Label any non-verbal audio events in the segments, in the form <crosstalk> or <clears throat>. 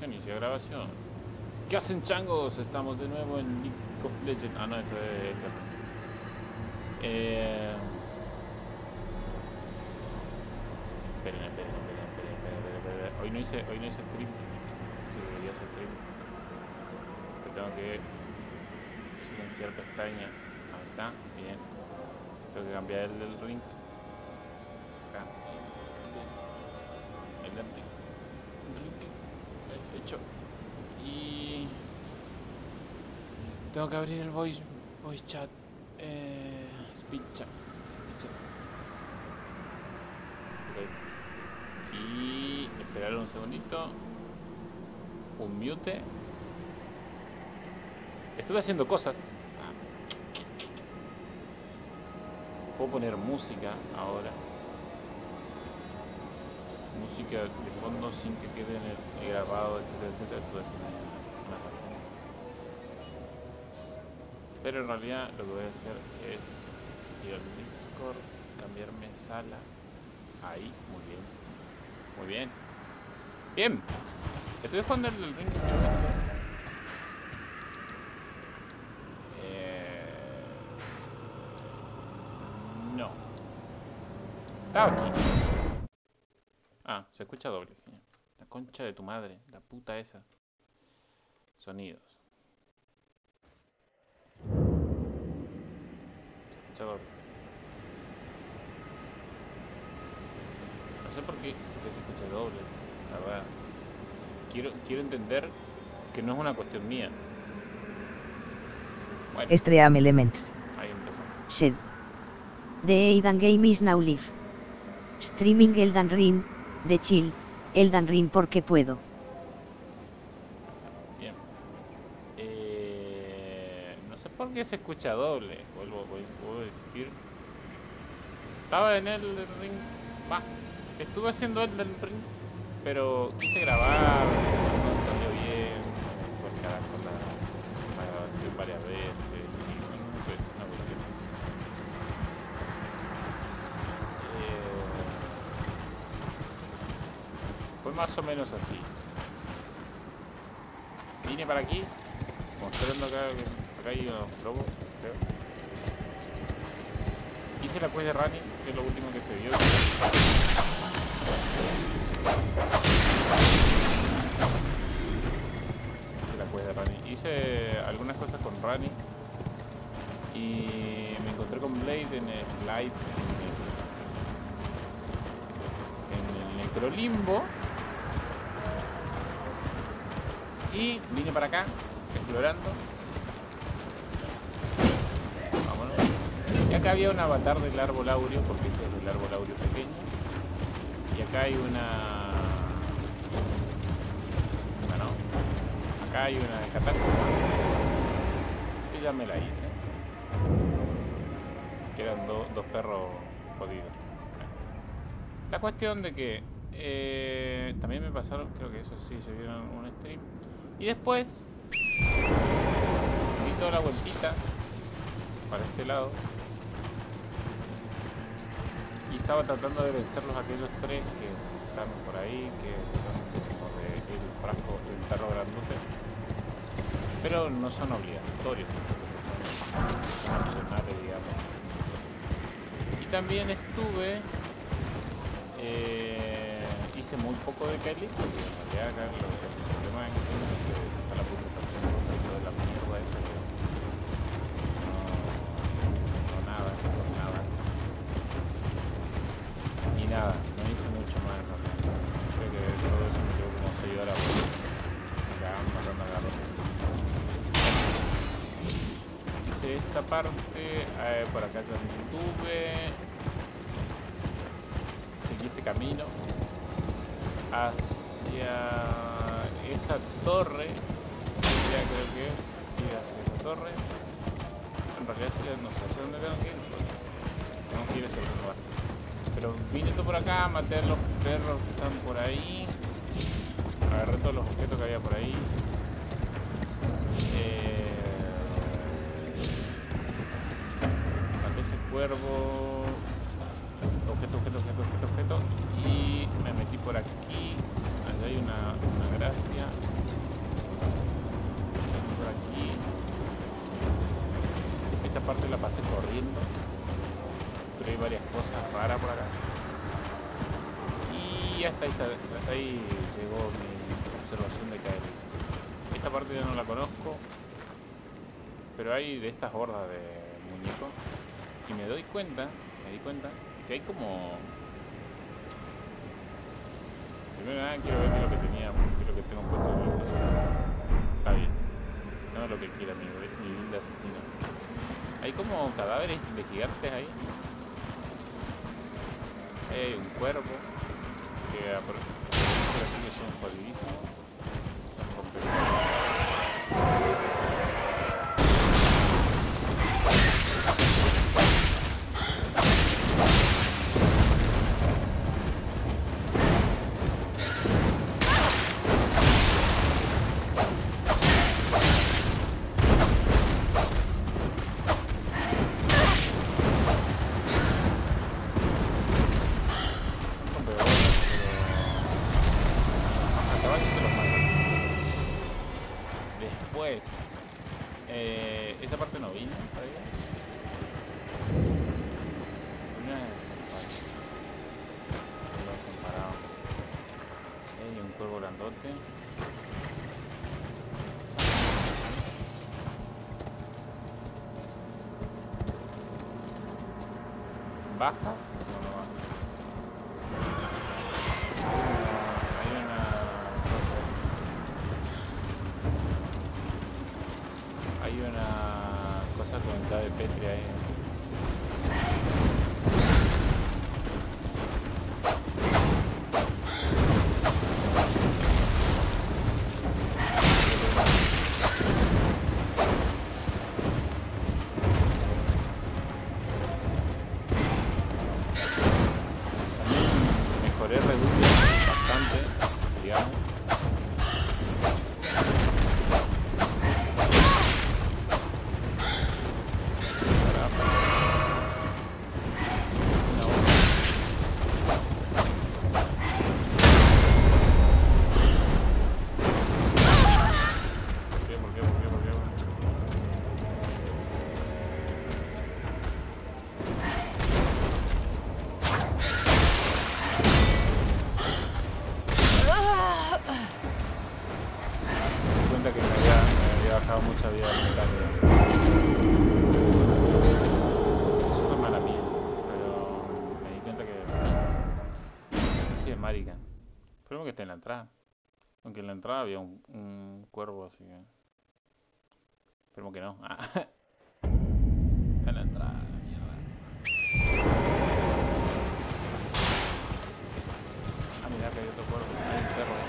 grabación, inicia grabación. ¿Qué hacen changos? Estamos de nuevo en League of Legends. Ah, no, esto es... Eh... Esperen, esperen, esperen, esperen, esperen. Hoy no hice, hoy no hice stream. Que debería hacer stream. Pero tengo que silenciar pestaña. Ahí está, bien. Tengo que cambiar el del ring. Hecho. Y... Tengo que abrir el voice, voice chat. Eh, speech chat. Speech chat. Ok. Y esperar un segundito. Un mute. Estuve haciendo cosas. Ah. Puedo poner música ahora. Música de fondo sin que quede en el grabado, etcétera, etcétera. Una página. Pero en realidad lo que voy a hacer es ir al Discord, cambiarme sala. Ahí, muy bien. Muy bien. Bien. Estoy jugando el ring. Eh... No. Estaba aquí. Se escucha doble. La concha de tu madre, la puta esa. Sonidos. Se escucha doble. No sé por qué, por qué se escucha doble, la verdad. Quiero, quiero entender que no es una cuestión mía. Bueno, Stream Elements. ahí empezó. Shed. The Elden Game is now live. Streaming Elden Ring, de chill, Elden Ring porque puedo. Bien. Eh, no sé por qué se escucha doble. Vuelvo, vuelvo- a decir. Estaba en el ring. Va. Estuve haciendo el del ring. Pero quise grabar. No salió bien. Por carajo la, la grabación varias veces. Y no sé, una cuestión. Eh, fue más o menos así. Vine para aquí, mostrando acá acá hay unos globos, creo. Hice la quest de running, que es lo último que se vio. Hice la quest de running. Hice algunas cosas con running. Y me encontré con Blade en el live en el, en el Necrolimbo. Y vine para acá, explorando. Vámonos. Y acá había un avatar del árbol aureo, porque este es el árbol aureo pequeño. Y acá hay una... Bueno, acá hay una catástrofe. Que ya me la hice. Que eran do- dos perros jodidos. La cuestión de que eh, también me pasaron, creo que eso sí se vieron un stream. Y después di toda la vueltita para este lado. Y estaba tratando de vencerlos aquellos tres que están por ahí, que son como el frasco, el perro grandote. Pero no son obligatorios, son opcionales, digamos. Y también estuve eh, hice muy poco de Kelly, porque en realidad acá lo, el de estas hordas de muñecos y me doy cuenta, me di cuenta que hay como atrás había un, un cuervo, así que... Esperemos que no. Ah. <laughs> En la entrada, la mierda. Ah, mira que hay otro cuervo. Hay un perro.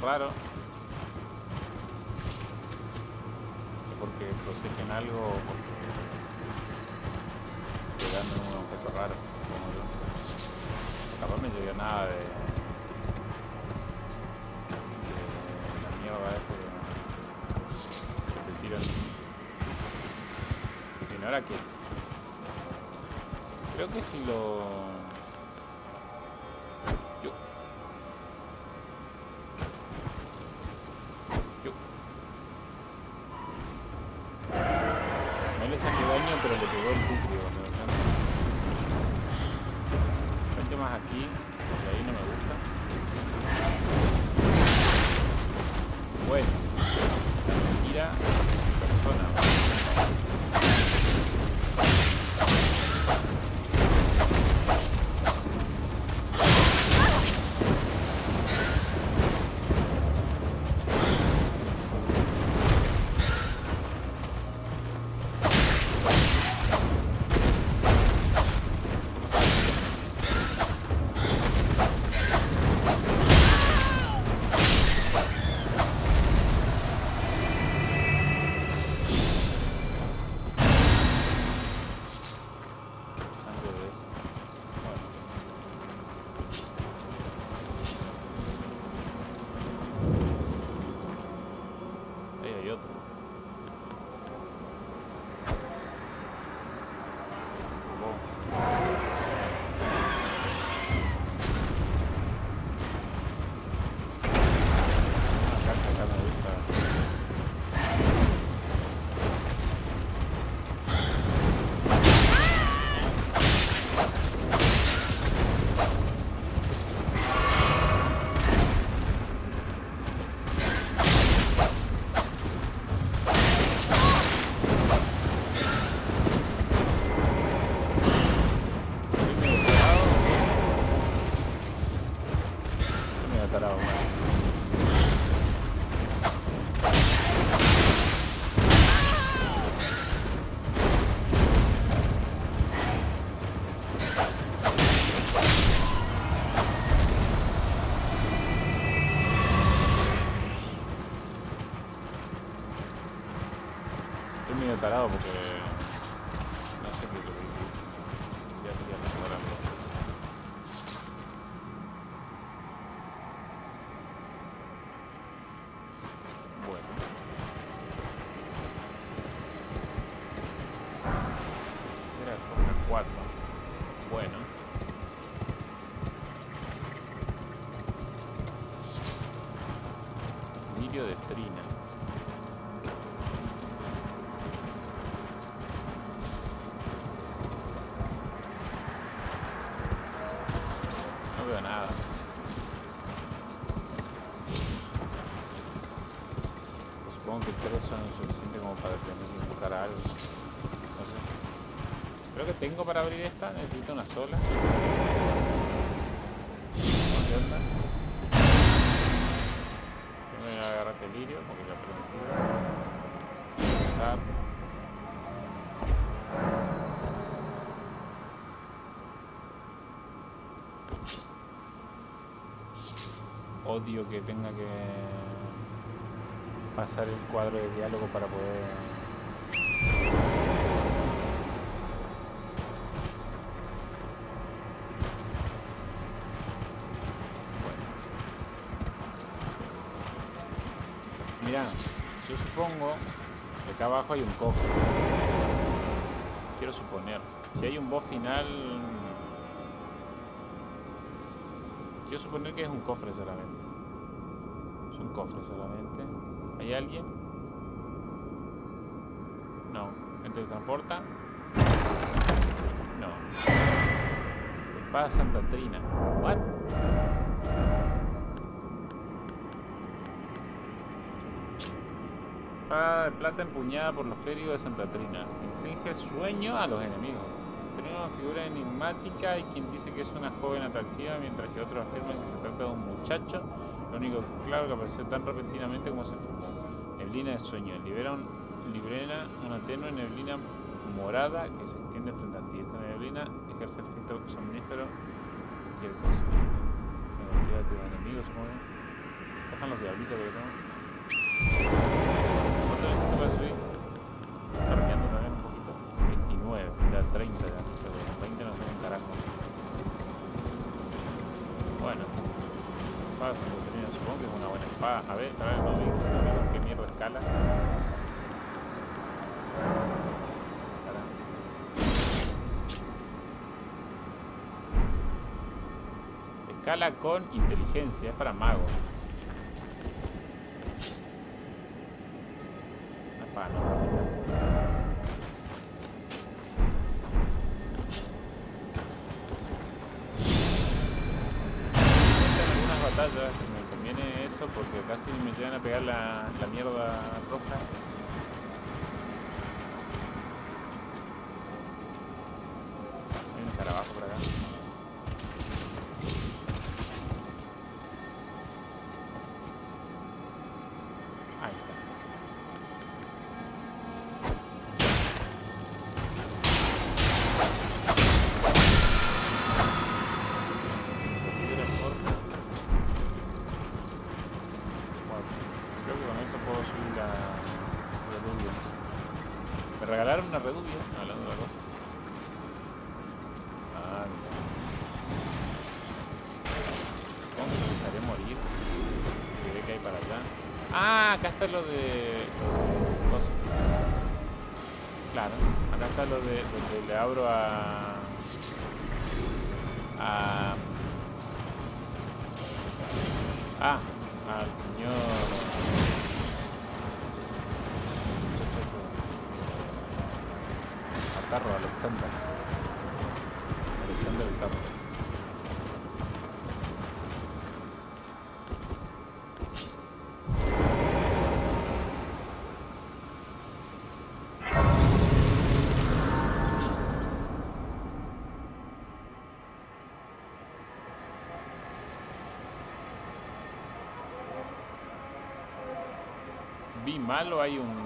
raro. Para abrir esta, necesito una sola. Primero voy a agarrar este lirio porque ya. Usar. Odio que tenga que pasar el cuadro de diálogo para poder Yo supongo que acá abajo hay un cofre. Quiero suponer. Si hay un boss final... Quiero suponer que es un cofre solamente. Es un cofre solamente. ¿Hay alguien? No. ¿Me teletransporta? No. Espada Santa Trina. ¿What? De plata empuñada por los clérigos de Santa Trina. Inflige sueño a los enemigos. Tiene una figura enigmática y quien dice que es una joven atractiva, mientras que otros afirman que se trata de un muchacho. Lo único claro que apareció tan repentinamente como se fumó. Neblina de sueño. Libera un, librena una tenue neblina morada que se extiende frente a ti. Esta neblina ejerce el efecto somnífero que de tus enemigos, supongo. Bajan los diablitos que tengo. Una buena espada. A ver, a ver, no vi, no vi qué mierda escala. Escala. Con inteligencia, es para mago. Está lo de... Claro, acá está lo de... donde le abro a... Vi mal o hay un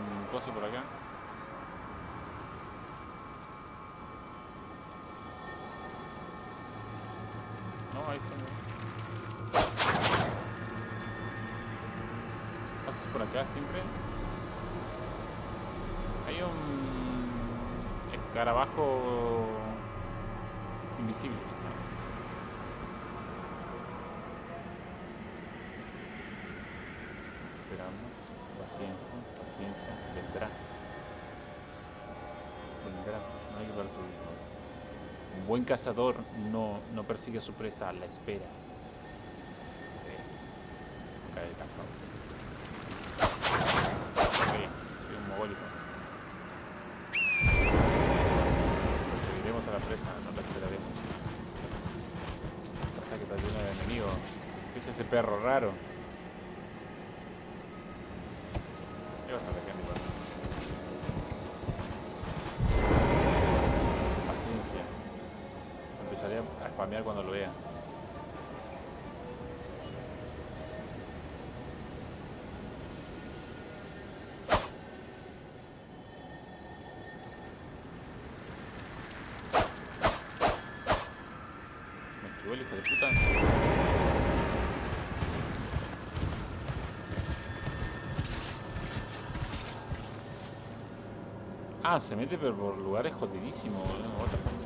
buen cazador no, no persigue a su presa a la espera. Ok. Cae el cazador. Ok, soy un mogólico. Perseguiremos a la presa, no la esperaremos. Pasa que está lleno de enemigos. ¿Qué es ese perro raro? Ah, se mete por lugares jodidísimos, boludo. what the fuck.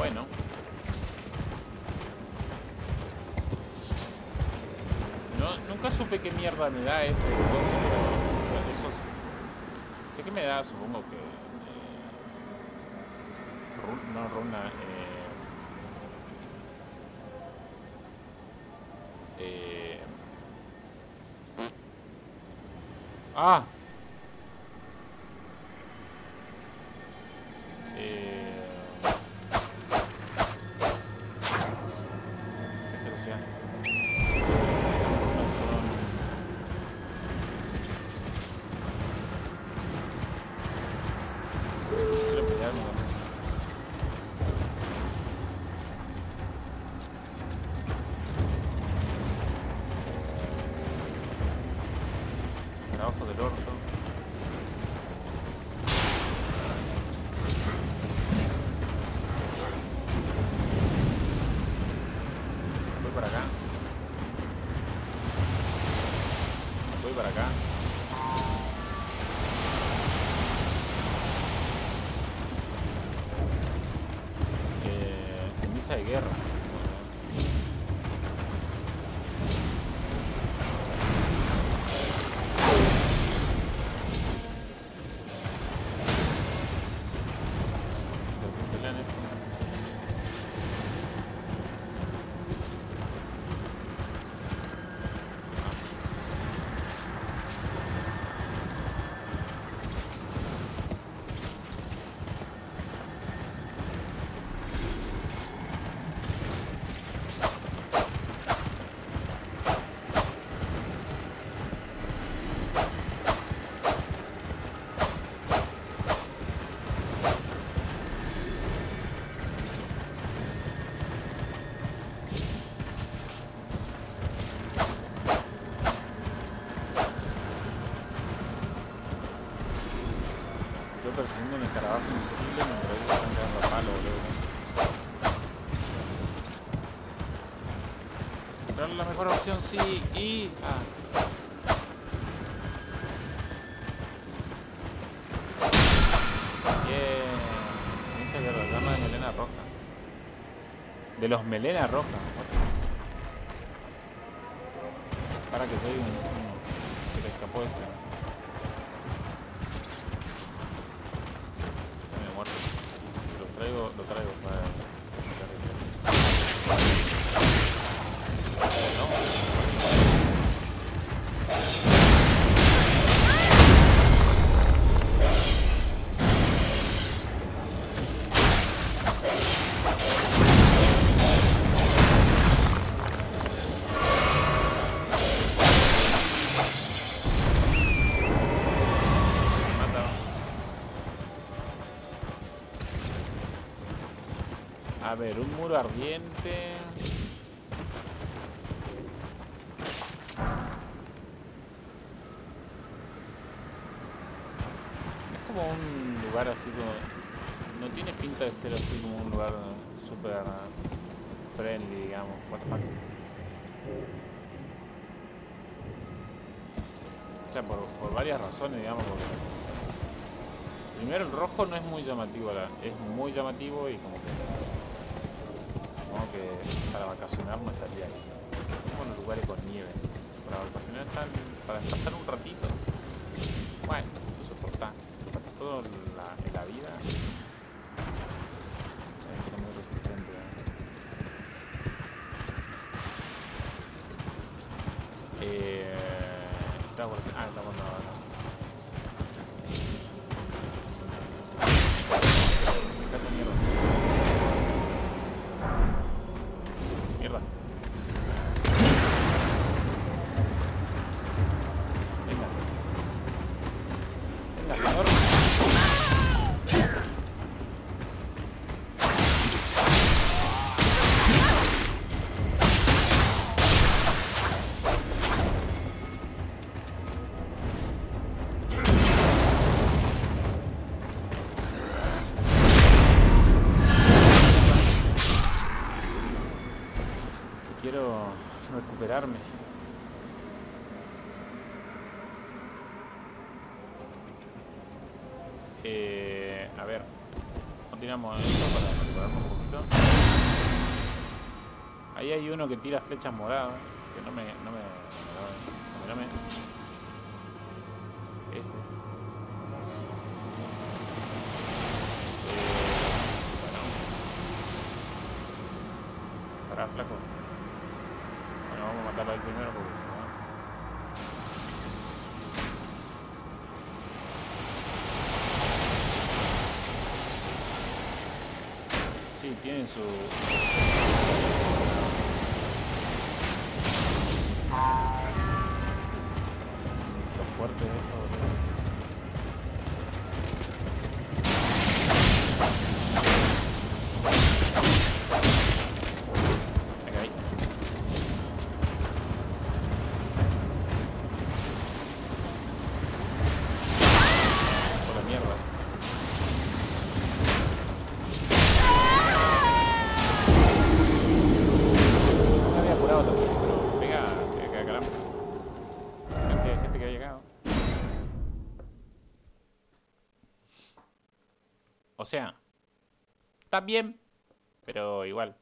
Bueno. No, nunca qué mierda me da ese sí y... Ah. Bien. de de melena roja. De los melena roja. A ver, un muro ardiente. Es como un lugar así como... No tiene pinta de ser así como un lugar super friendly, digamos. What the fuck. O sea, por, varias razones, digamos. Primero el rojo no es muy llamativo, es muy llamativo y como para vacacionar no estaría ahí. Bueno, lugares con nieve. Para vacacionar están para pasar recuperarme. Eh, a ver, continuamos para recuperarme un poquito. Ahí hay uno que tira flechas moradas, que no me... No me, no me, no me ese. Eh, bueno. Para flaco vamos a matarlo ahí primero porque si no... Sí, tienen su... Bien, pero igual.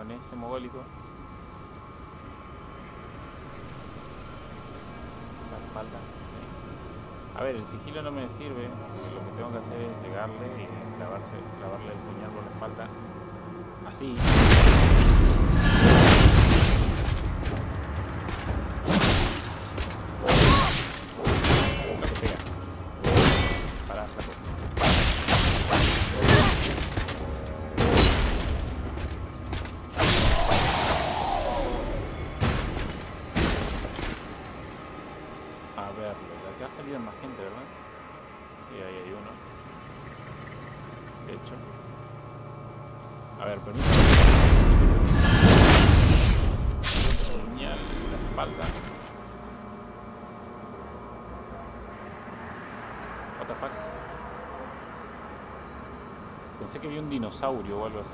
Con ese mogólico. La espalda. A ver, el sigilo no me sirve, lo que tengo que hacer es llegarle y clavarse, clavarle el puñal por la espalda. Así. Que vi un dinosaurio o algo así.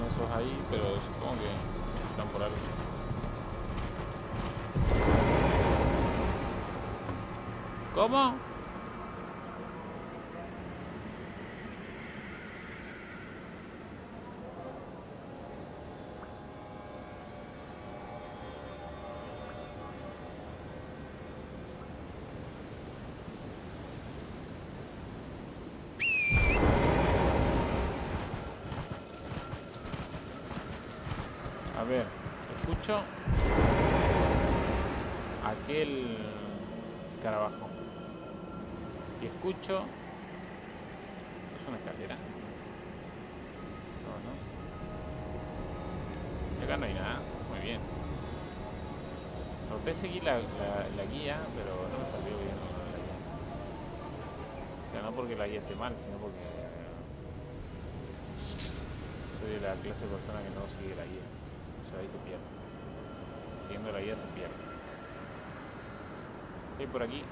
Esos ahí, pero supongo que están por algo. ¿Cómo? A ver, escucho aquel carabajo. Y escucho... ¿Es una escalera? No, no. Acá no hay nada. Muy bien. Traté de seguir la, la- guía, pero no me salió bien. O sea, no porque la guía esté mal, sino porque... Soy de la clase de persona que no sigue la guía. O sea, ahí se pierde. Siguiendo la guía se pierde. ¿Qué hay por aquí?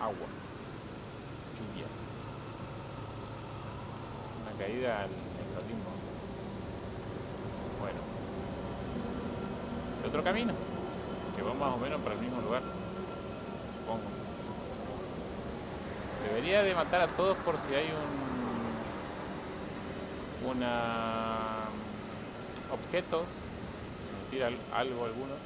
Agua. Lluvia. Una caída al necrotismo. Bueno. ¿Y otro camino? Que va más o menos para el mismo lugar. Supongo. Debería de matar a todos por si hay un... Una... Objetos. Tira al- algo alguno.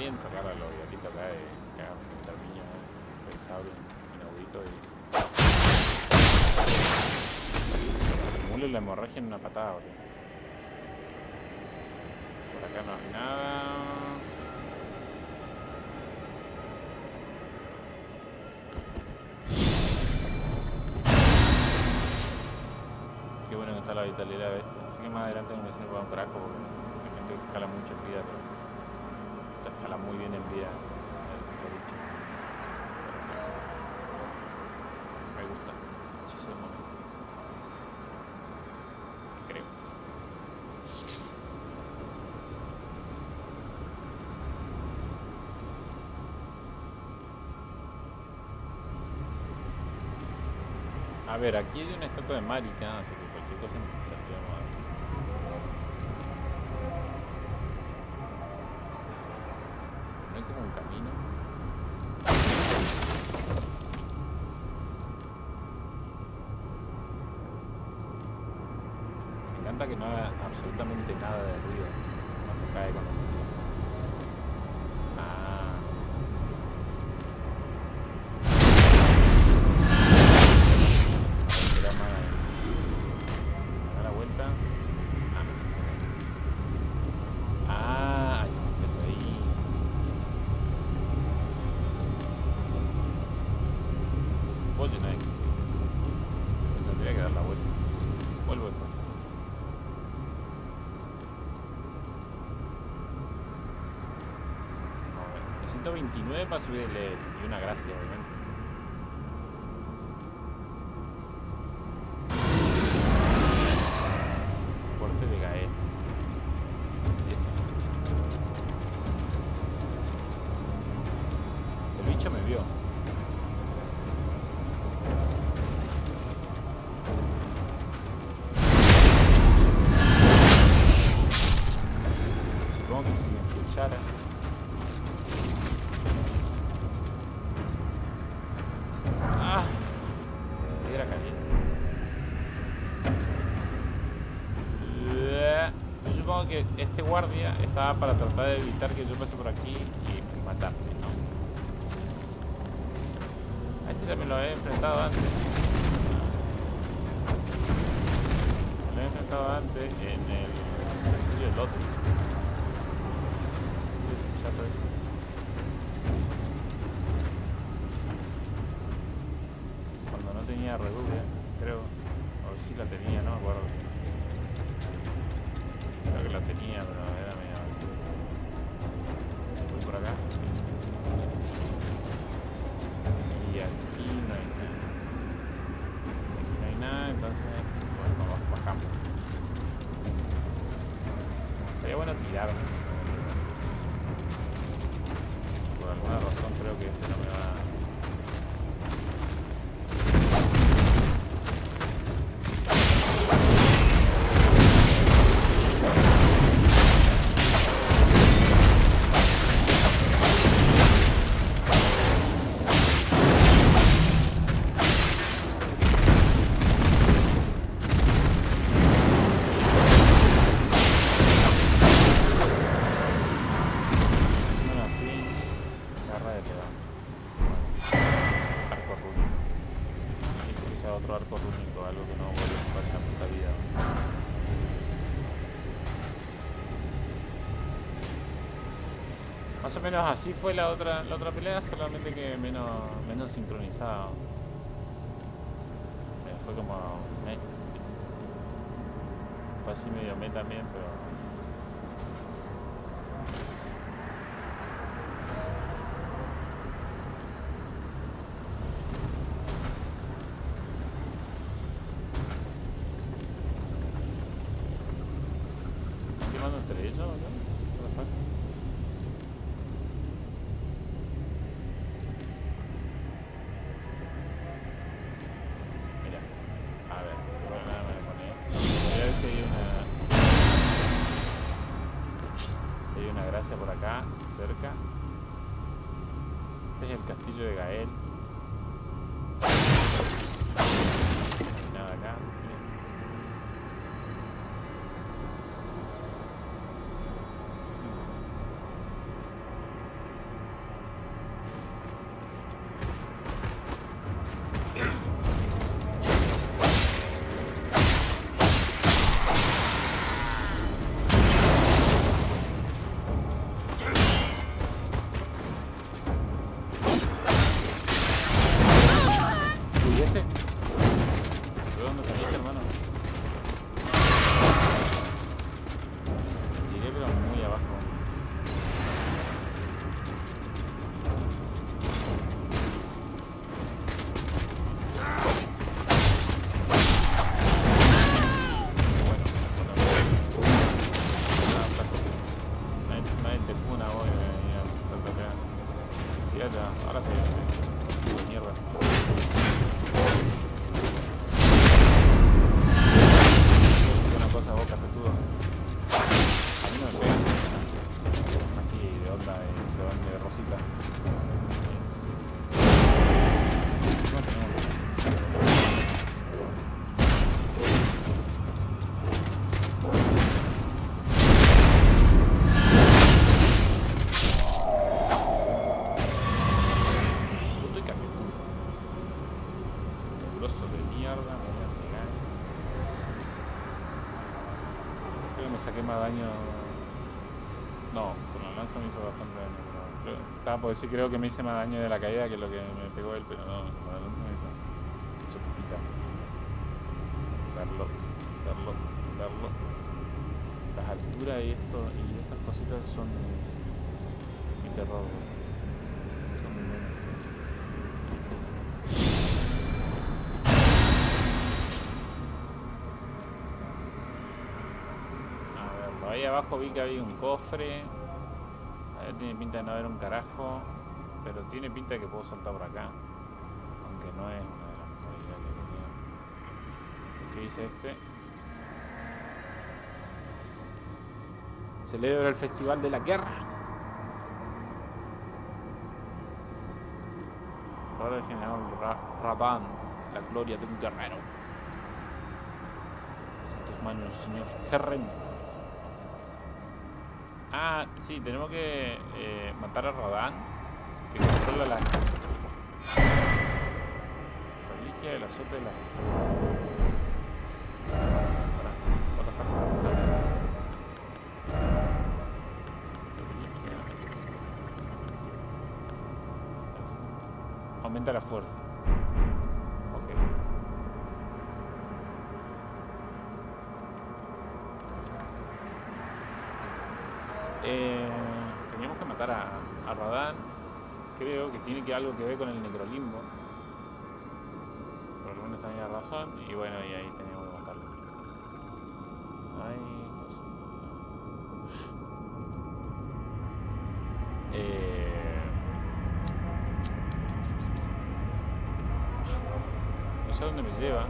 Bien sacar a los diablitos acá hagan un termiño pensable, inaudito y. Acumule la hemorragia en una patada, boludo. Por acá no hay nada. Qué bueno que está la vitalidad de este. Así que más adelante me sirva un braco ver, aquí hay una estatua de Marika, así que cualquier cosa nos saldríamos. nueve para subirle y una gracia. para tratar de evitar que yo me menos así fue la otra la otra pelea, solamente que menos menos sincronizada. Eh, fue como eh, fue así medio meta medio por decir, creo que me hice más daño de la caída que lo que me pegó él, pero no, lanza me hizo. pupita. Darlo, darlo, darlo. Las alturas y esto y estas cositas son mi terror. Son muy buenas. A ver, por ahí abajo vi que había un cofre. Tiene pinta de no haber un carajo. Pero tiene pinta de que puedo saltar por acá. Aunque no es una de las ideas que tenía. ¿Qué dice este? Celebra el Festival de la Guerra. Ahora el general Ra Radan, la gloria de un guerrero. Tus manos, señor Herren. Ah, sí, tenemos que eh, matar a Radan, que controla la reliquia del azote de la. Aumenta la fuerza. Tiene que algo que ver con el necrolimbo. Por alguna extraña razón. Y bueno, y ahí teníamos que matarlo. Ay, Eh, no sé dónde me lleva,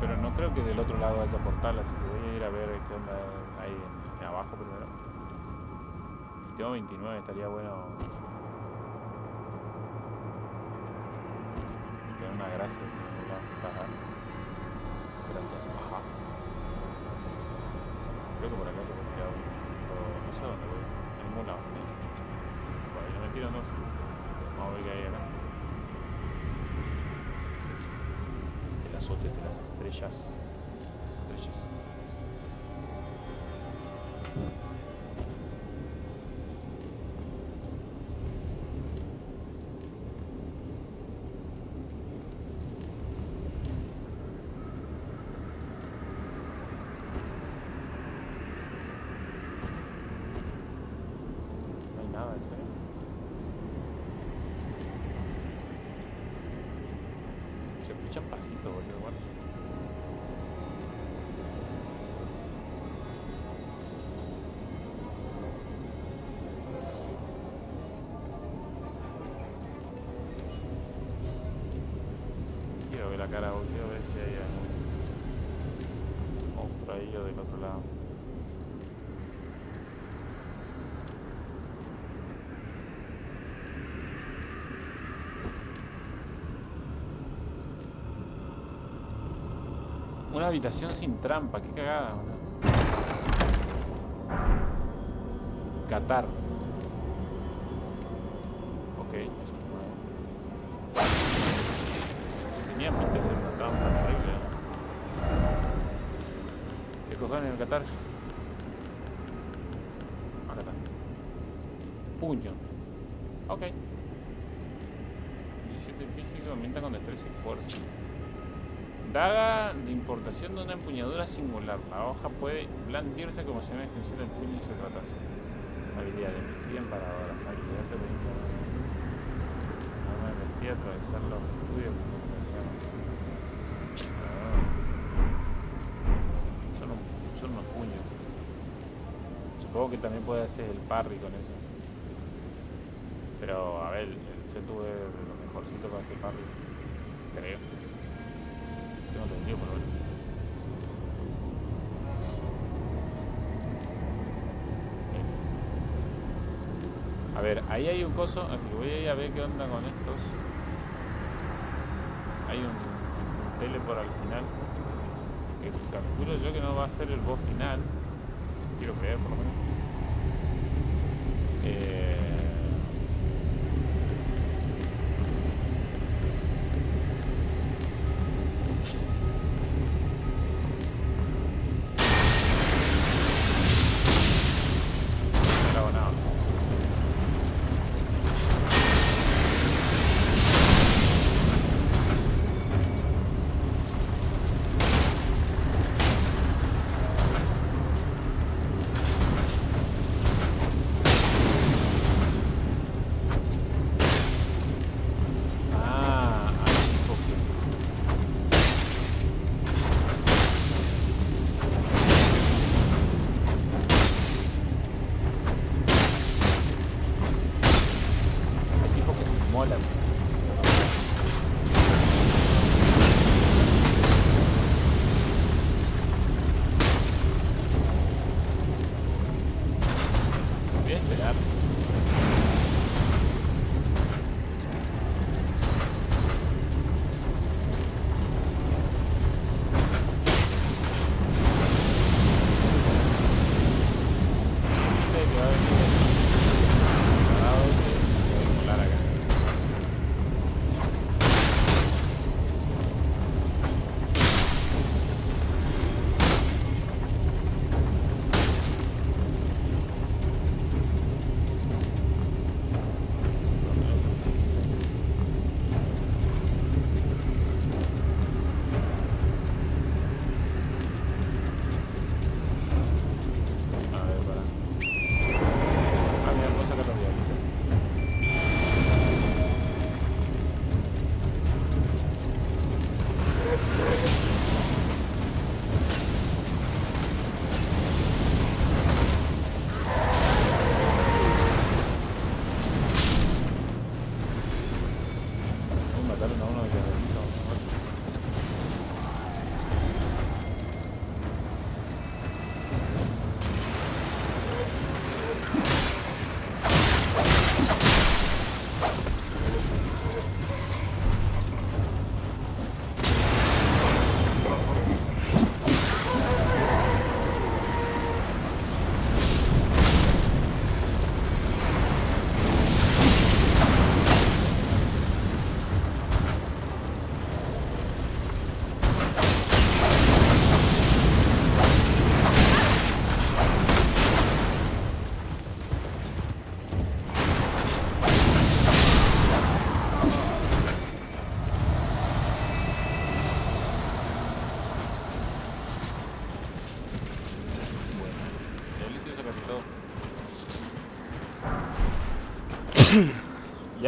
pero no creo que del otro lado haya portal, así que voy a ir a ver qué onda hay en- abajo primero. Y tengo 29, estaría bueno tener una gracia. Una habitación sin trampa, qué cagada, boludo. Qatar. Ok, eso es. Tenía pinta de ser una trampa horrible. ¿no? ¿Qué cojones el Qatar? Acá está. Puño. Ok. 17 físico, aumenta con destreza y fuerza. Daga de importación de una empuñadura singular. La hoja puede blandirse como si una extensión del puño se tratase. Habilidad de embestida emparadora. Habilidad de embestida. Arma de embestida, atravesar los estudios. Ah. Son, un- son unos puños. Supongo que también puede hacer el parry con eso. Pero, a ver, el Zetu es de lo mejorcito para hacer parry. Creo. Lo menos. A ver, ahí hay un coso, así que voy a ir a ver qué onda con estos. Hay un, un teleport al final. Que calculo yo que no va a ser el boss final. Quiero creer por lo menos.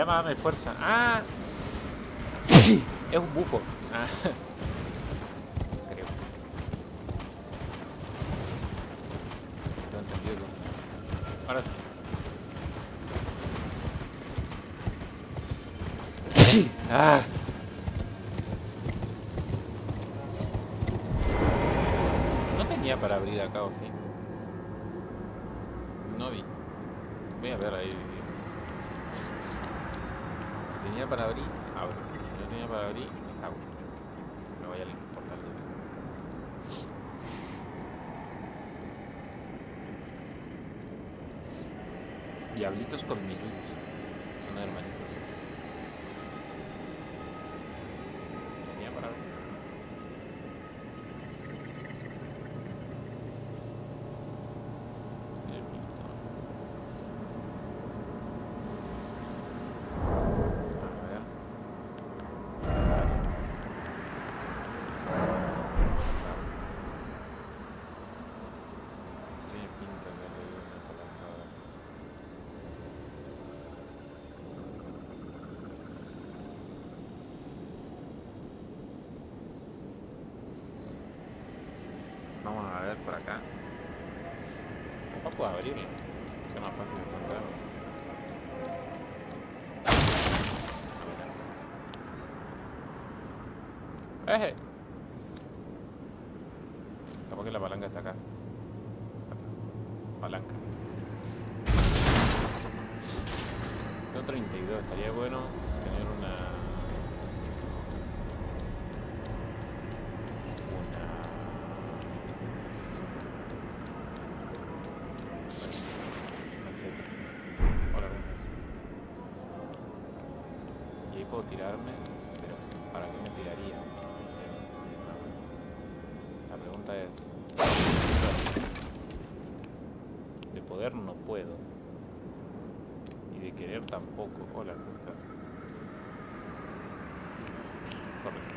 Llama dame fuerza. ¡Ah! <laughs> es un bufo. Ah. Creo. Tengo entendido que- Ahora sí. ¡Ah! No tenía para abrir acá, ¿o sí? No vi. Voy a ver ahí. Si tenía para abrir, abro. Si no tenía para abrir, me cago. Me voy al portal de Diablitos colmilludos. Son hermanitos. Tenía para abrir. El pintor. A ver. Tiene pinta de haber una palanca. Vamos a ver por acá. No puedo abrirlo. Es más fácil de encontrarlo. ¡Eje! Capaz que la palanca está acá. Palanca. Tengo 32, estaría bueno tener una... Una... Una seta. Hola, ¿cómo estás? Y ahí puedo tirarme, pero ¿para qué me tiraría? La pregunta es... De poder no puedo. Y de querer tampoco. Hola, ¿cómo estás? Correcto.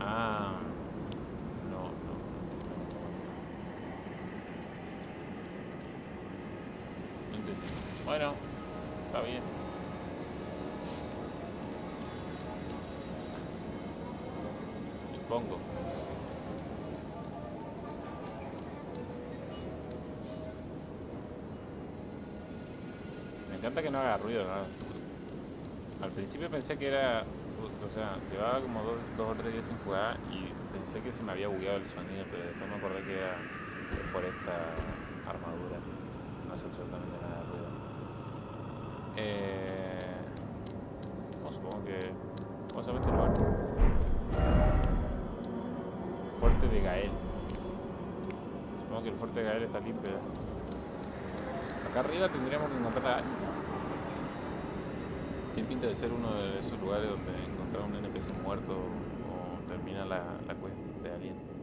Ah. No, no. No. Bueno, encanta que no haga ruido, ¿no? Al principio pensé que era... O sea, llevaba como dos, dos o tres días sin jugar y pensé que se me había bugueado el sonido, pero después me acordé que era por esta armadura. No hace absolutamente nada de ruido. Eh... No, supongo que... ¿Cómo se llama este lugar? Fuerte de Gael. Supongo que el fuerte de Gael está limpio. Acá arriba tendríamos que encontrar a alguien. Tiene pinta de ser uno de esos lugares donde encontrar un NPC muerto o termina la, la quest de alien.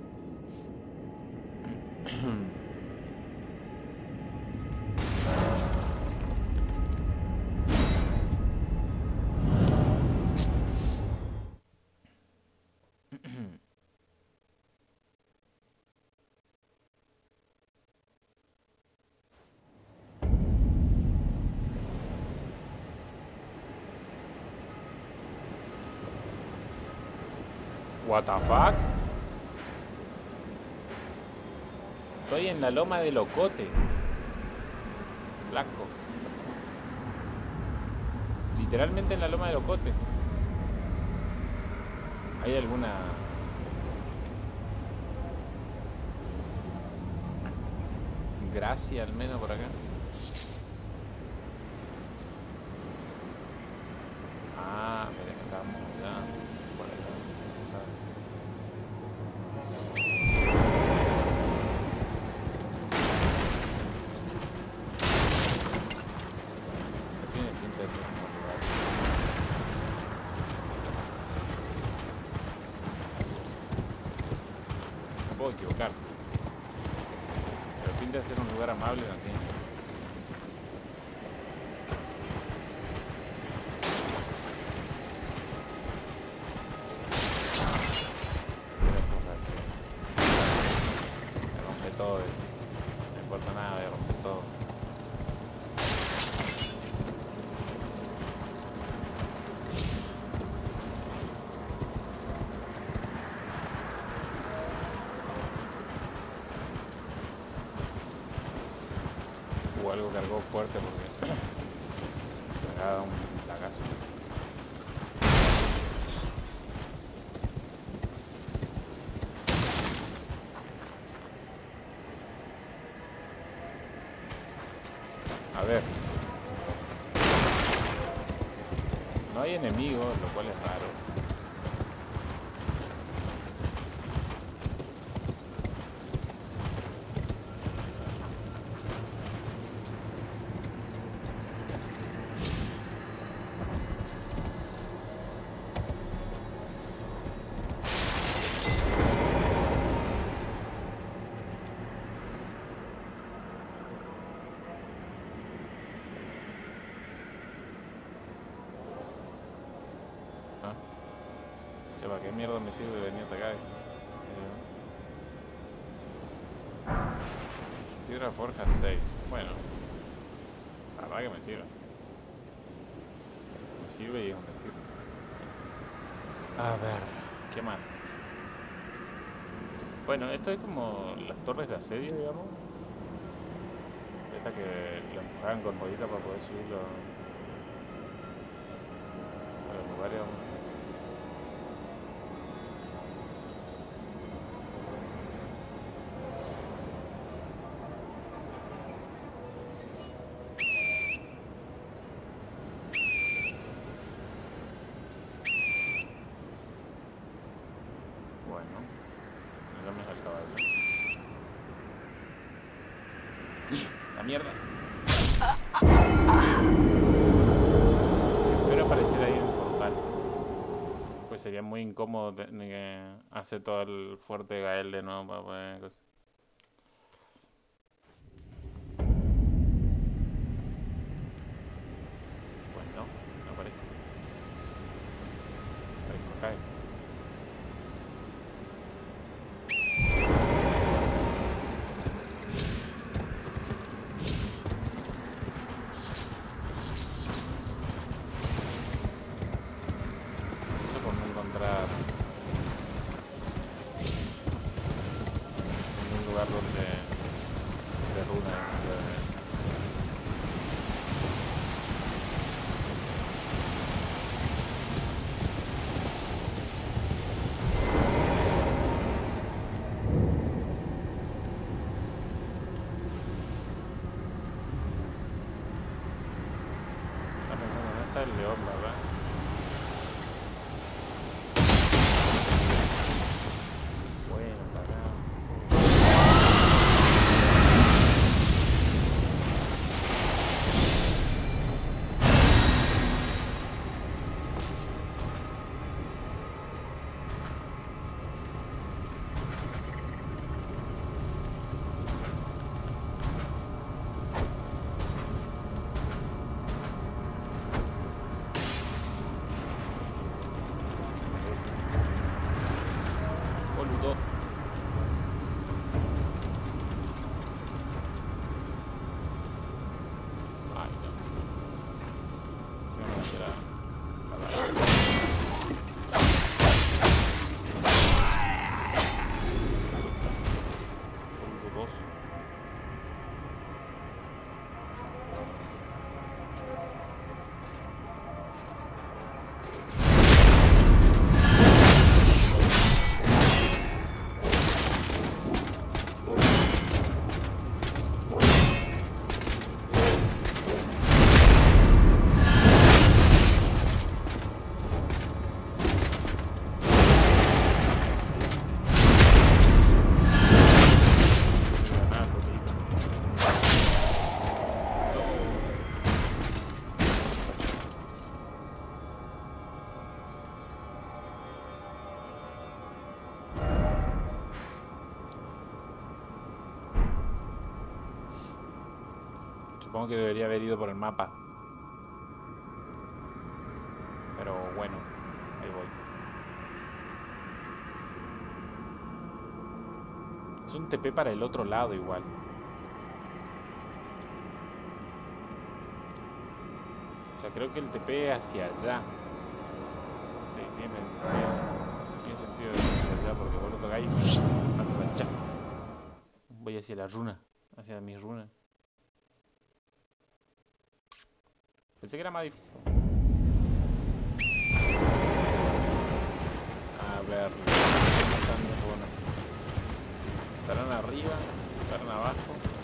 What the fuck? Estoy en la loma de Locote. Blanco. Literalmente en la loma de Locote. ¿Hay alguna... Gracia al menos por acá? Ah, mira, estamos ya por acá. ¿sabes? Tiene pinta de ser un buen lugar. Me puedo equivocar. Pero pinta de ser un lugar amable también. Me rompe todo. eh. No importa nada, voy a romper todo. algo cargó fuerte porque <clears throat> me ha dado un lagazo. A ver. No hay enemigos, lo cual es raro. Ah. Ya, ¿para qué mierda me sirve venir hasta acá? Eh, Piedra forja 6. Bueno. La verdad que me sirve. Me sirve y es un decir. A ver, ¿qué más? Bueno, esto es como las torres de asedio, digamos. Esta que lo empujaban con rueditas para poder subirlo muy incómodo hacer todo el fuerte Gael de nuevo para poder lugar donde Que debería haber ido por el mapa. Pero bueno, ahí voy. Es un TP para el otro lado igual. O sea, creo que el TP es hacia allá. Sí, tiene, sentido hacia allá porque vos lo tocáis <laughs> y. Voy hacia la runa, hacia mis runas. pensé que era más difícil. A ver, están bueno. Estarán arriba, estarán abajo.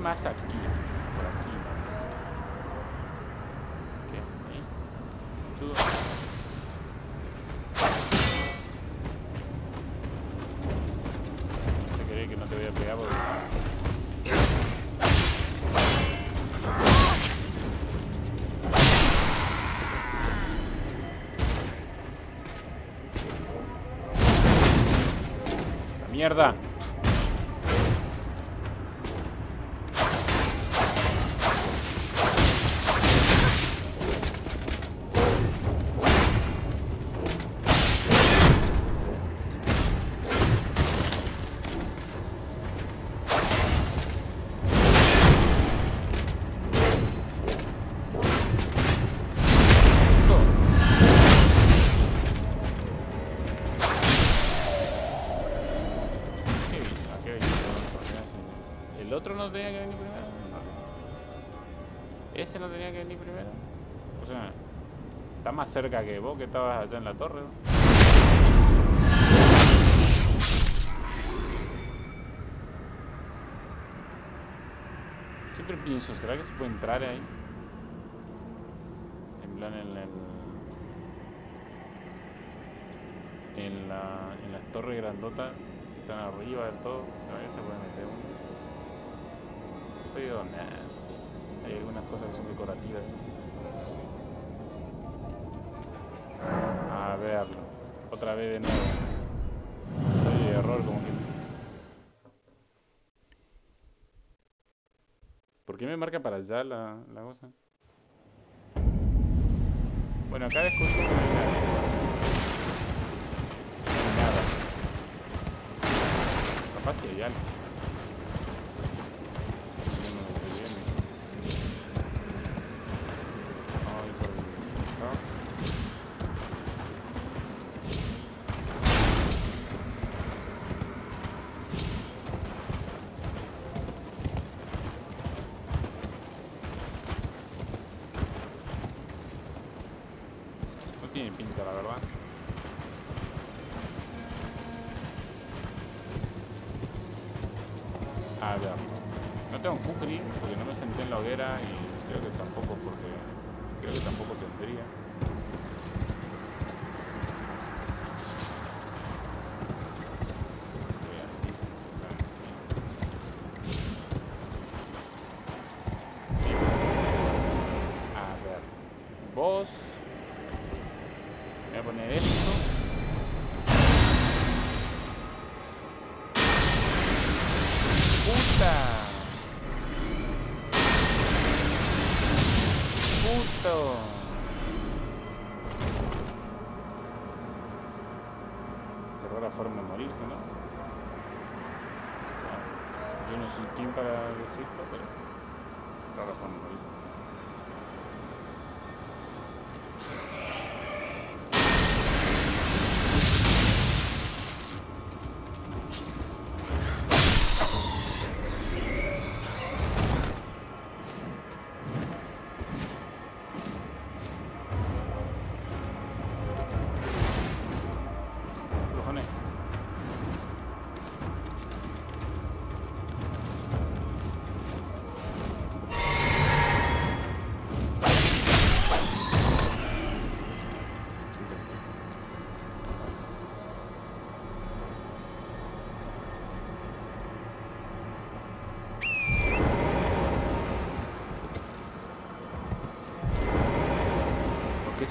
más aquí? Por aquí. ¿Qué? Ahí. Chudo. Que no te voy a pegar porque... ¡Mierda! Cerca que vos que estabas allá en la torre. ¿no? Siempre pienso, ¿será que se puede entrar ahí? En plan, en el... En la, en las torres grandotas que están arriba del todo, ¿será que se puede meter uno? Nada, hay algunas cosas que son decorativas. A verlo, otra vez de nuevo. Soy error como que. ¿Por qué me marca para allá la, la cosa? Bueno, acá descubrimos que no hay nada. No. Capaz si hay algo.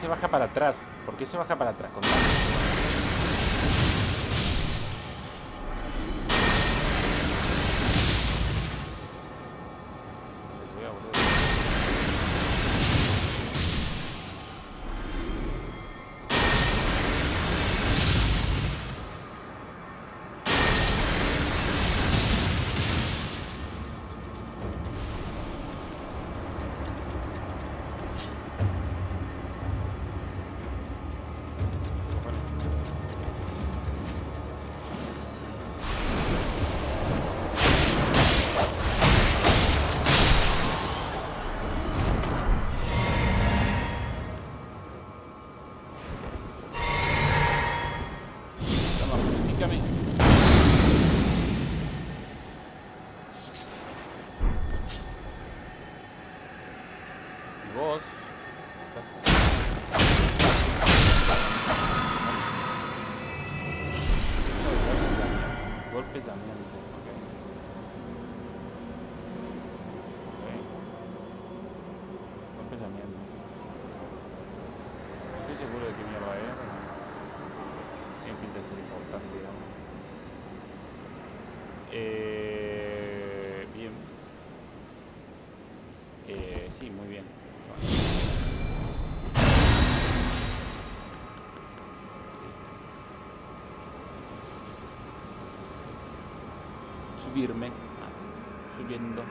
Baja para atrás? ¿Por qué se baja para? Subirme. Ah, subiendo.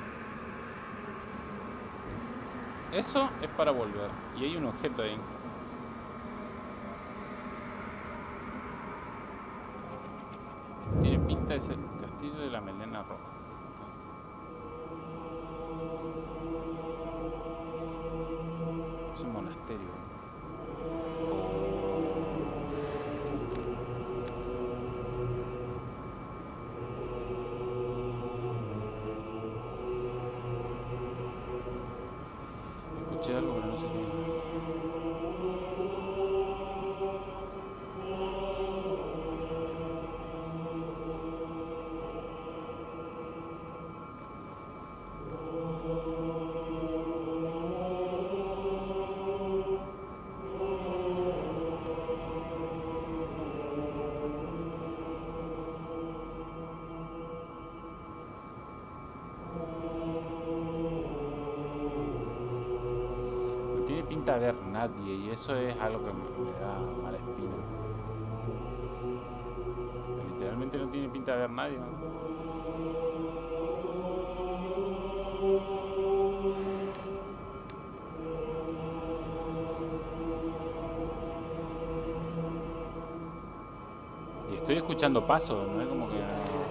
Eso es para volver. Y hay un objeto ahí. Tiene pinta de ser castillo de la melena Shalom. Y eso es algo que me da mala espina. Literalmente no tiene pinta de haber nadie. ¿no? Estoy escuchando pasos, no es como que...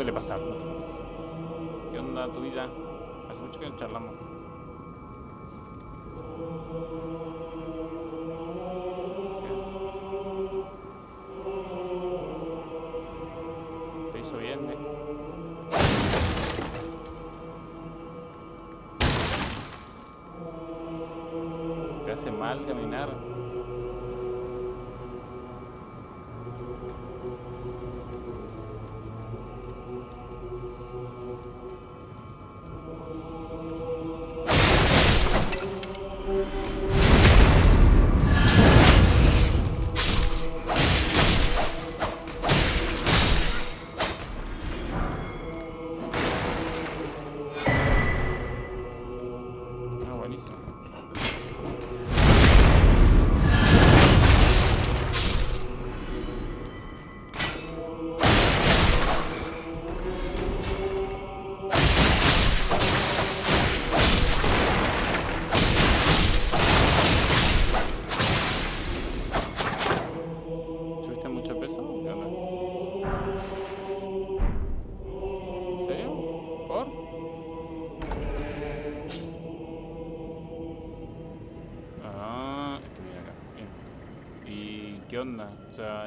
Suele pasar, no te preocupes. ¿Qué onda tu vida? Hace mucho que no charlamos.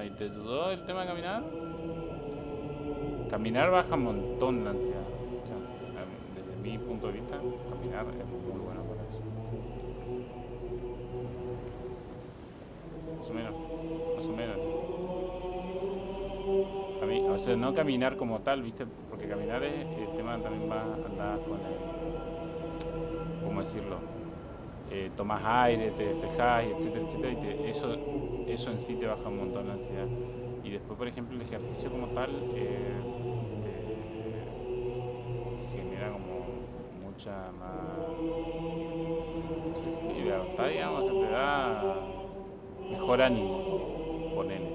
¿Y te ayudó el tema de caminar? Caminar baja un montón la ansiedad. A- desde mi punto de vista, caminar es muy bueno para eso. Más o menos. Más o menos. Cami- o sea, no caminar como tal, ¿viste? Porque caminar es, el tema también va a andar con el... ¿Cómo decirlo? Eh, tomas aire, te despejas, etcétera, etcétera, y eso, eso en sí te baja un montón la ansiedad. Y después, por ejemplo, el ejercicio como tal eh, te genera como mucha más libertad, digamos, te da mejor ánimo, ponele,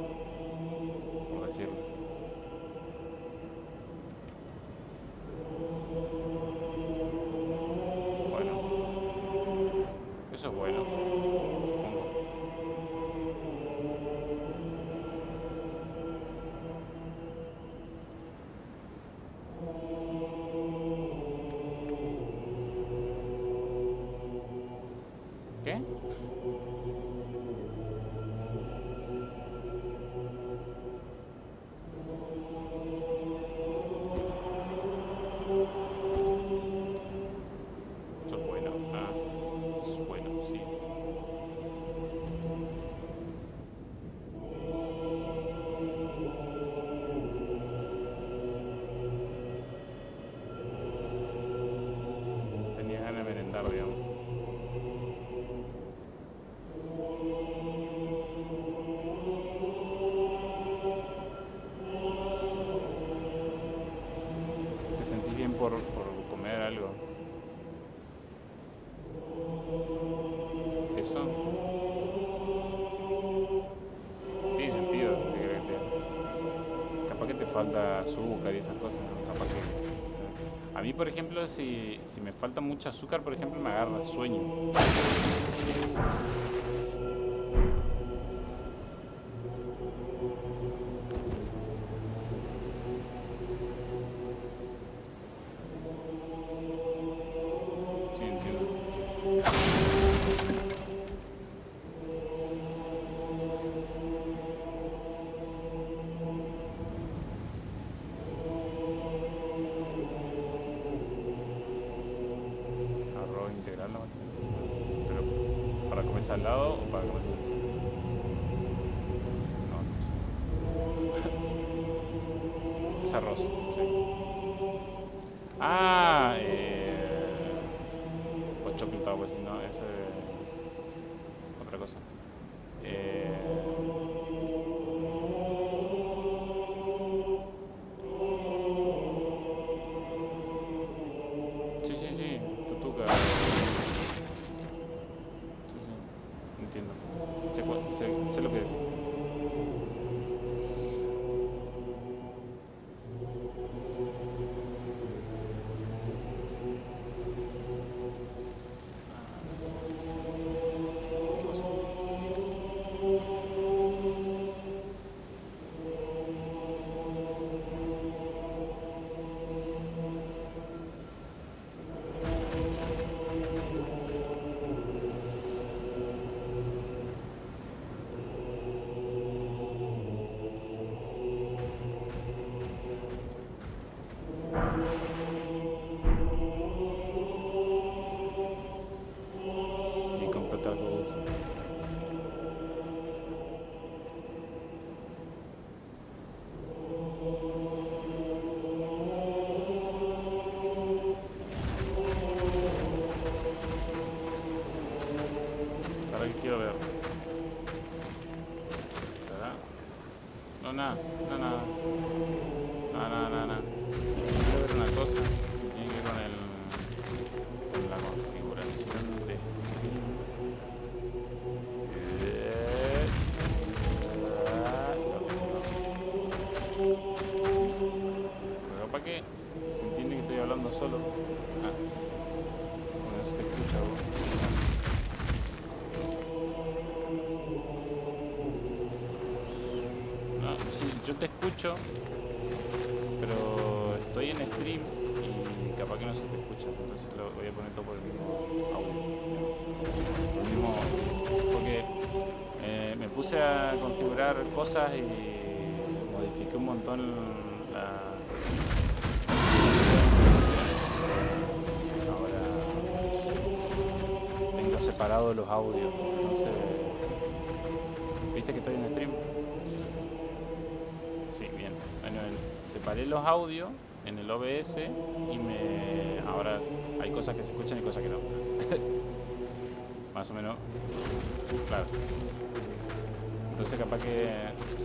si, si me falta mucho azúcar, por ejemplo, me agarra sueño. Pero cosas y modifiqué un montón la... Ahora tengo separados los audios, ¿Viste que estoy en stream? Sí, bien. Bueno, separé los audios en el OBS y me... Ahora hay cosas que se escuchan y cosas que no. <laughs> Más o menos. Claro capaz que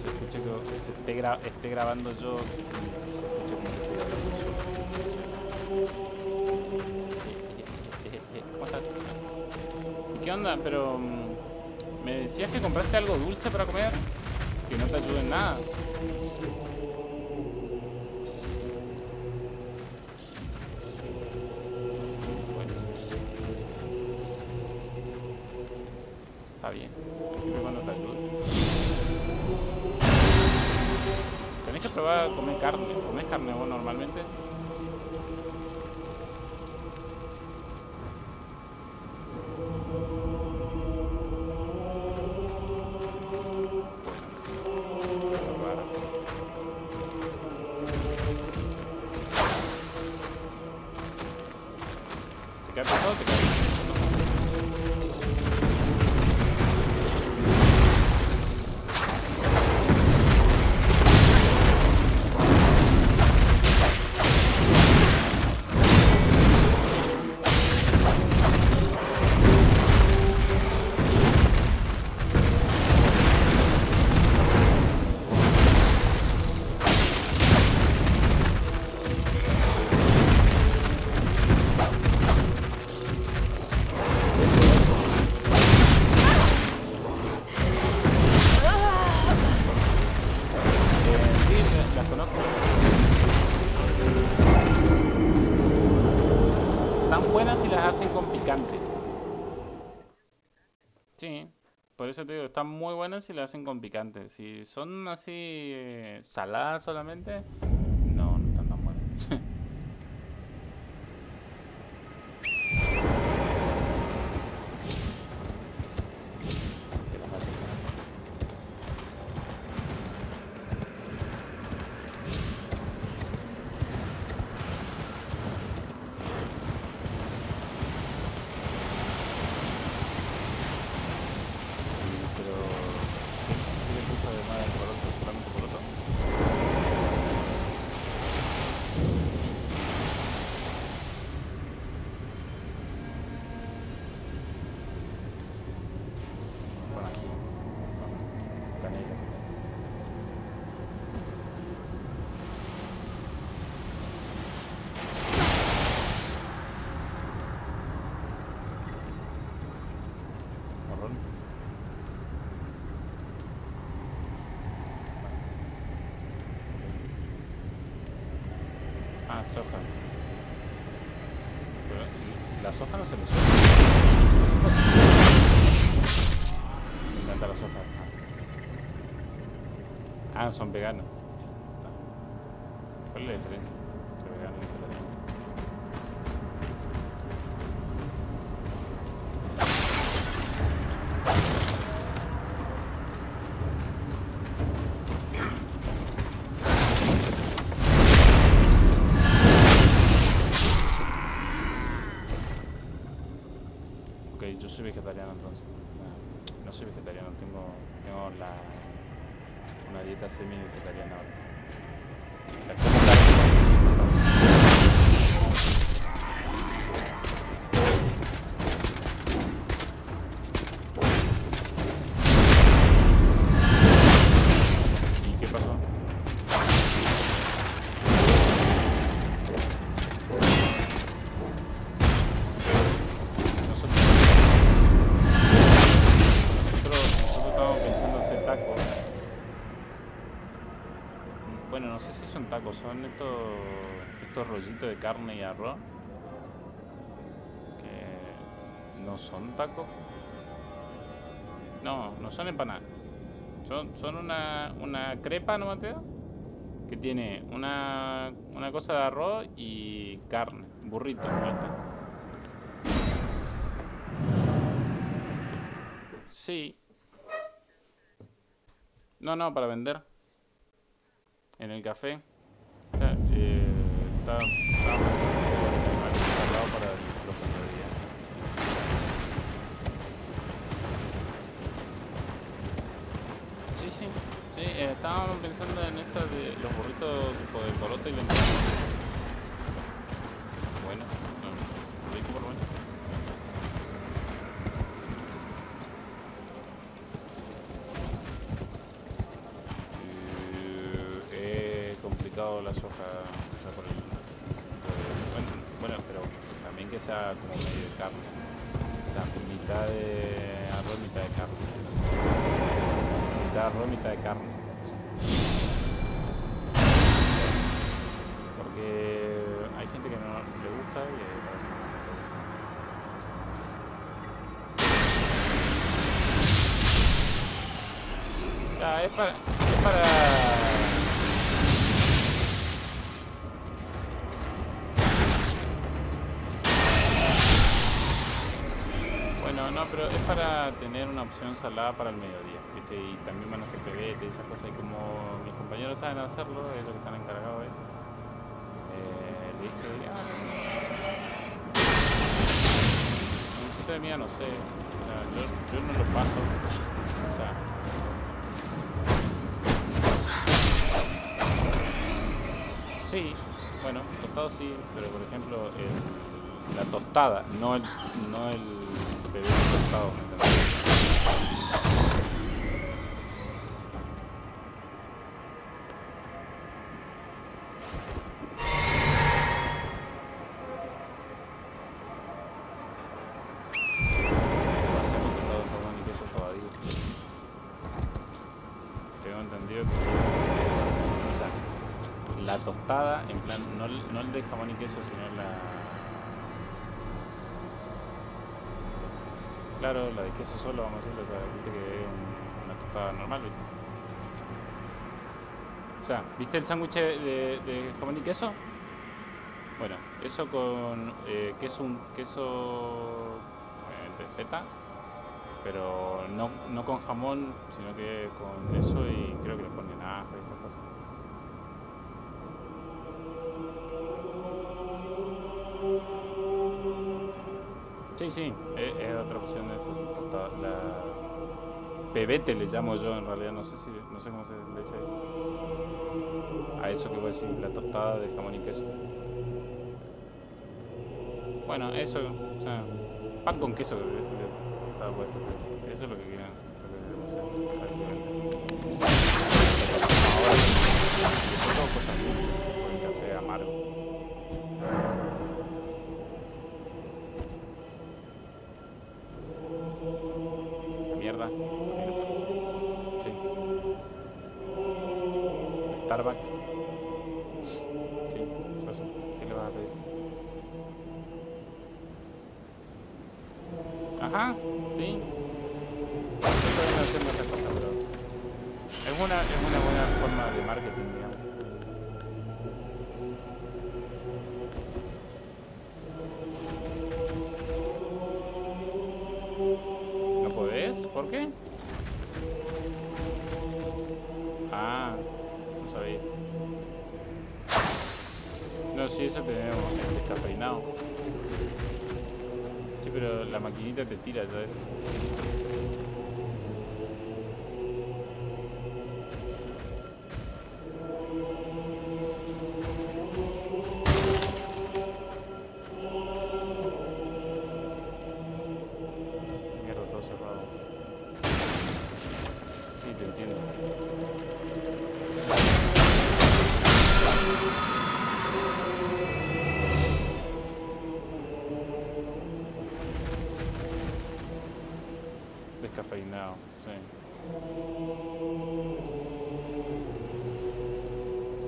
se escuche que se esté, gra esté grabando yo se escuche ¿Y qué onda? Pero mm, me decías que compraste algo dulce para comer, que no te ayuda en nada. si le hacen con picante. Si son así eh, saladas solamente, no, no están tan buenas. <laughs> son veganos. son empanadas. Son, son una, una crepa, ¿no, Mateo? Que tiene una, una cosa de arroz y carne, burrito. Ahí está. Sí. No, no, para vender. En el café. Eh, está... Sí, eh, estábamos pensando en esta de los burritos tipo de poroto y lentejas. Bueno, no, rico por lo menos. Eh, complicado la soja por el, bueno, bueno, pero también que sea como medio de carne. O sea, mitad de arroz, mitad de carne. Mitad de arroz, mitad de carne. Porque hay gente que no le gusta y que no. Ya, es para, es para Bueno, no, pero es para tener una opción salada para el mediodía, ¿viste? Y también van a hacer pebete y esas cosas, y como mis compañeros saben hacerlo, es lo que están encargados de mía no sé, o sea, yo, yo no lo paso, o sea, Sí, bueno, tostado sí, pero por ejemplo la tostada, no el, no el pebete tostado, tostada, en plan, no, no el de jamón y queso, sino la... Claro, la de queso solo, vamos a decirlo, o sea, viste que es un- una tostada normal. O sea, ¿viste el sándwich de, de jamón y queso? Bueno, eso con eh, queso, un queso obviamente feta, pero no, no con jamón, sino que con eso y creo que le ponen ajo y esas cosas. Sí, sí, es, otra opción de la pebete le llamo yo en realidad, no sé si no sé cómo se le dice a eso que voy a decir, la tostada de jamón y queso. Bueno, eso, o sea, pan con queso, puede ser, eso es lo que quieran, Karabakh. Maquinita te tira ya eso.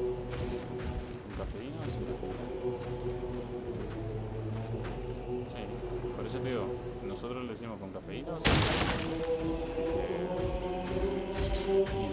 ¿Con cafeína? Sí, por eso te digo, nosotros le decimos con cafeína Dice- Y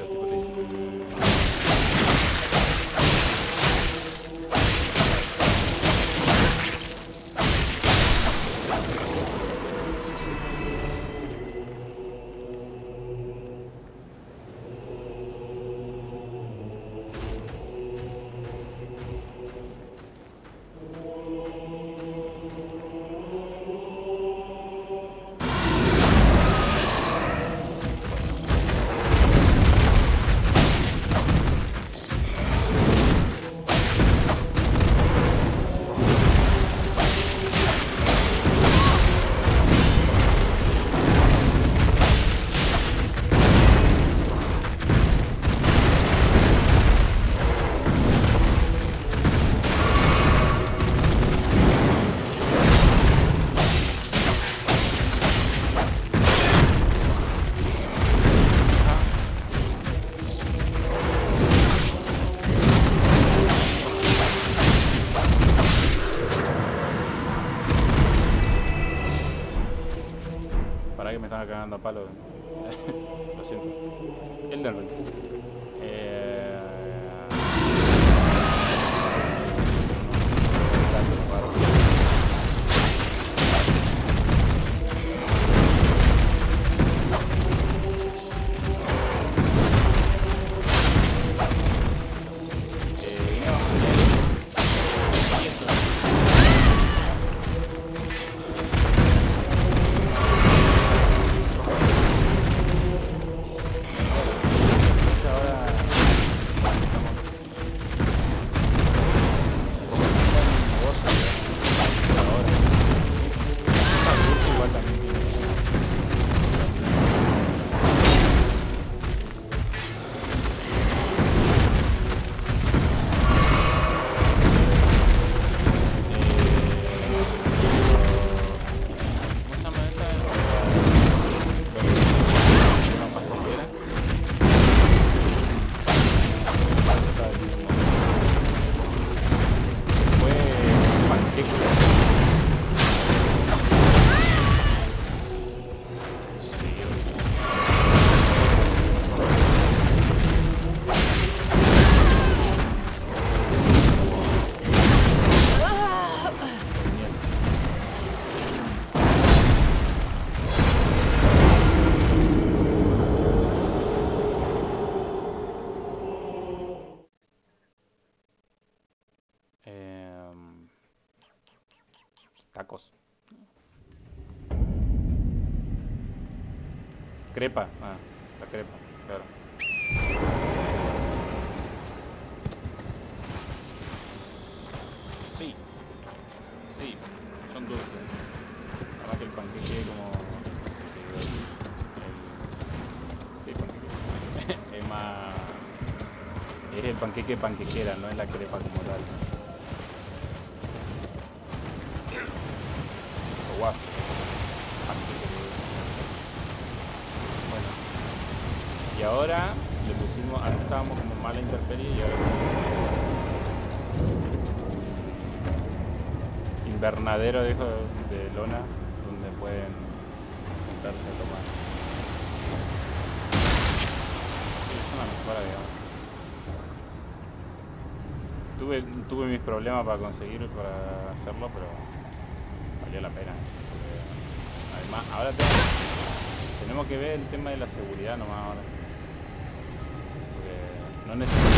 cagando a palo. Es el panqueque panquequera, no es la crepa como tal. O. Bueno. Y ahora le pusimos, antes estábamos como mala intemperie y ahora invernadero dijo de lona donde pueden juntarse a tomar. Es una mejora, digamos. Tuve, mis problemas para conseguir para hacerlo, pero valió la pena. además, ahora tenemos, tenemos que ver el tema de la seguridad nomás ahora. Porque no necesitamos.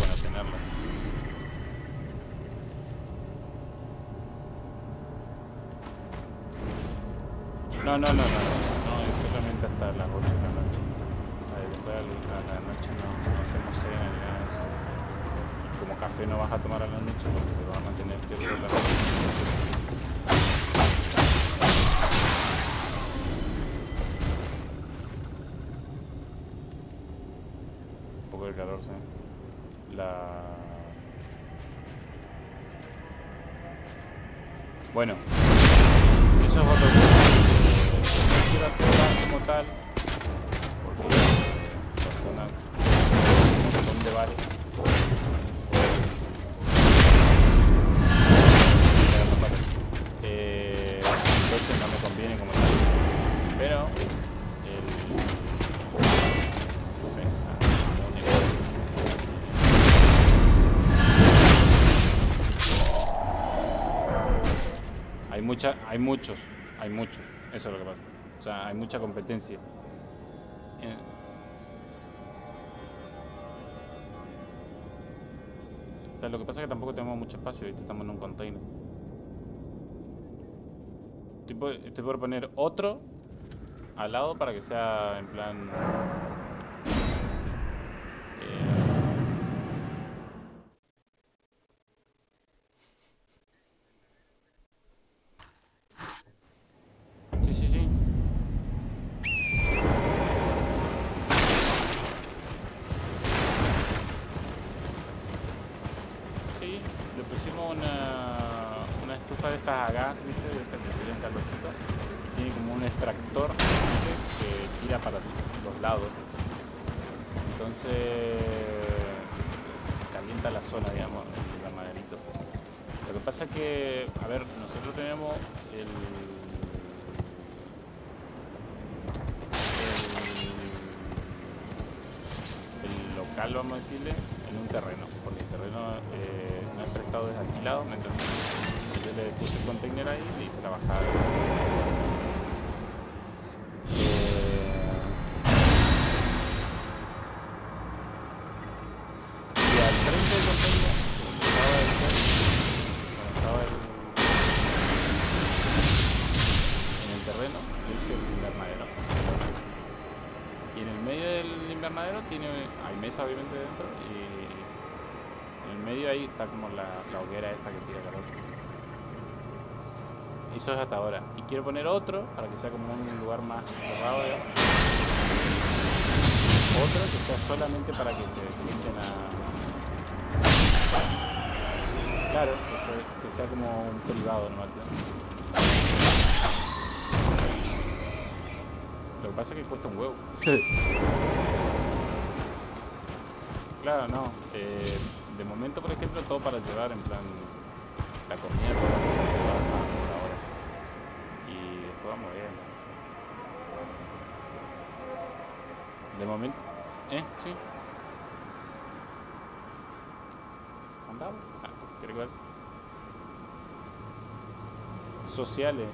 Bueno tenerlo. No, no, no, no, Café no vas a tomar a la noche porque te vas a mantener en la noche. De calor, sí. La... Bueno, eso es otro tema. No quiero hacerla como tal, muchos, hay muchos, eso es lo que pasa. O sea, hay mucha competencia. Eh, O sea, lo que pasa es que tampoco tenemos mucho espacio, ¿viste? Estamos en un container. Estoy por, poner otro al lado para que sea en plan... eh, obviamente dentro y en el medio ahí está como la, hoguera esta que tira calor. Y eso es hasta ahora. Y quiero poner otro para que sea como un lugar más cerrado. Otro que sea solamente para que se sienten a... Claro, que sea, como un privado normal. Lo que pasa es que cuesta un huevo. Claro, no. Eh, de momento, por ejemplo, todo para llevar, en plan, la comida, todo para llevar por ahora. Y después vamos viendo. De momento... ¿Eh? Sí. ¿Andamos? Ah, ¿quieres ver? Sociales.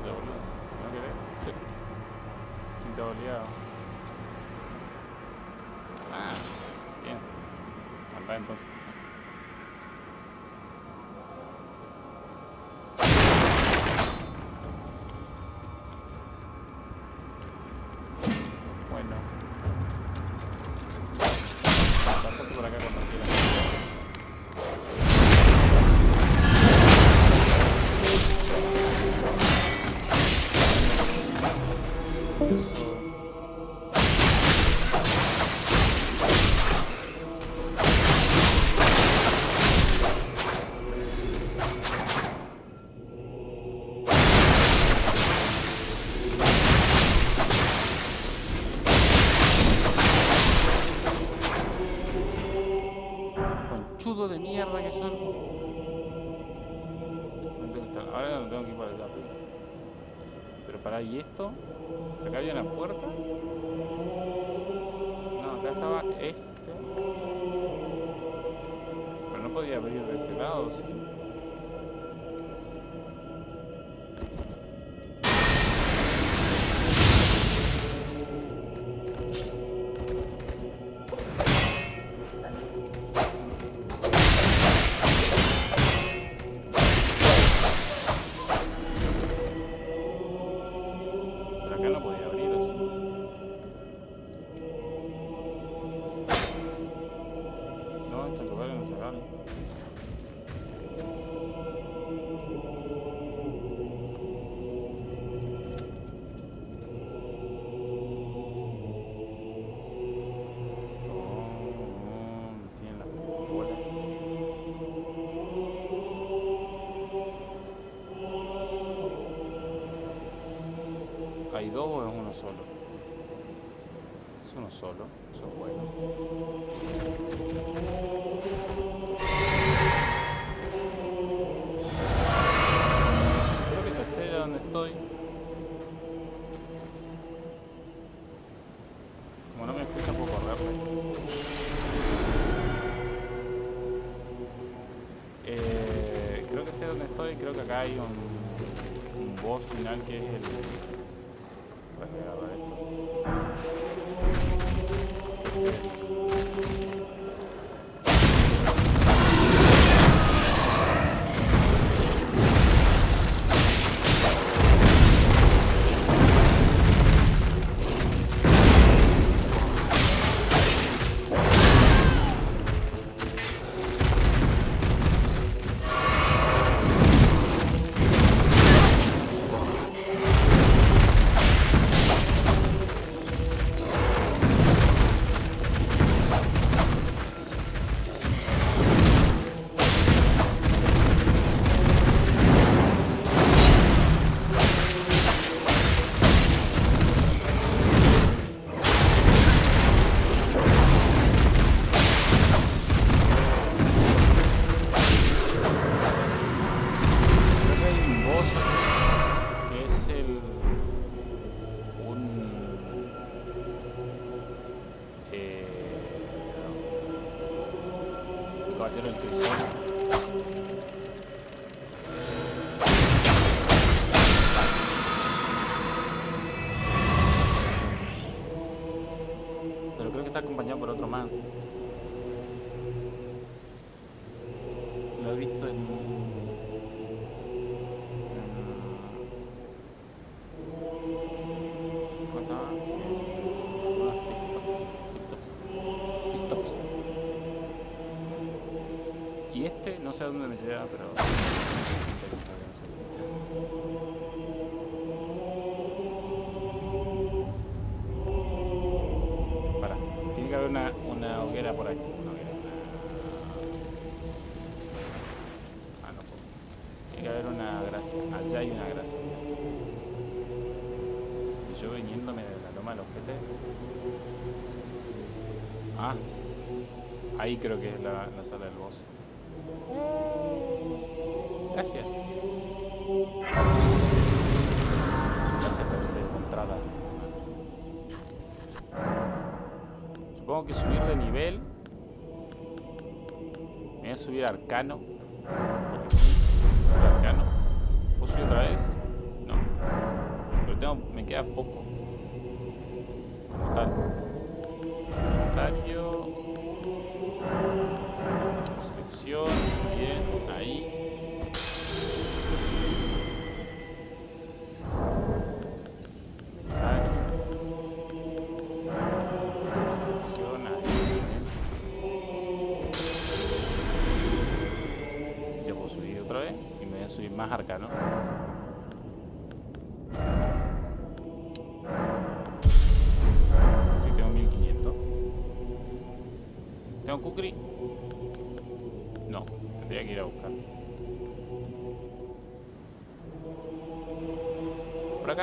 Bence oluyor. Buna göre trafik. Şimdi oluyor. Ha, bien. Andar en ¿y esto? Lo he visto en... en-. Y este, no sé a dónde me lleva, pero... Ah, ahí creo que es la, la sala del boss. Gracias. Gracias por la encontrada. Supongo que subir de nivel. Me voy a subir arcano.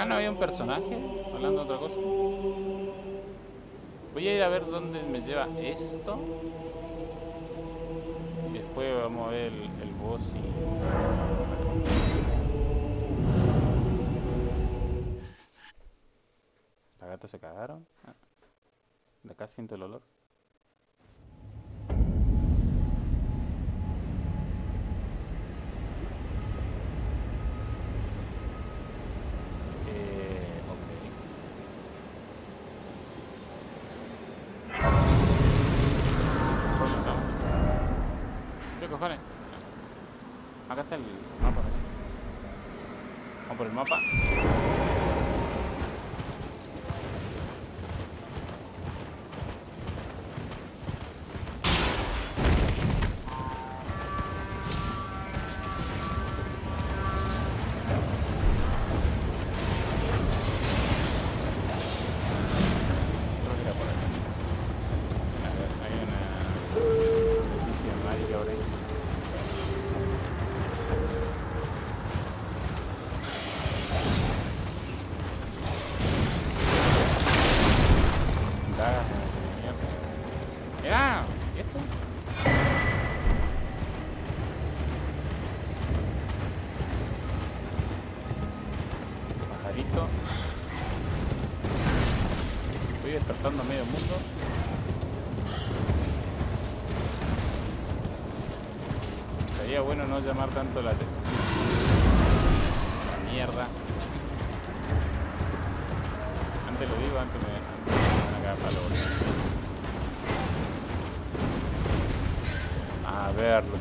No había un personaje hablando de otra cosa. Voy a ir a ver dónde me lleva esto. Y después vamos a ver el, el boss y... ¿La gata se cagaron? Ah. De acá siento el olor.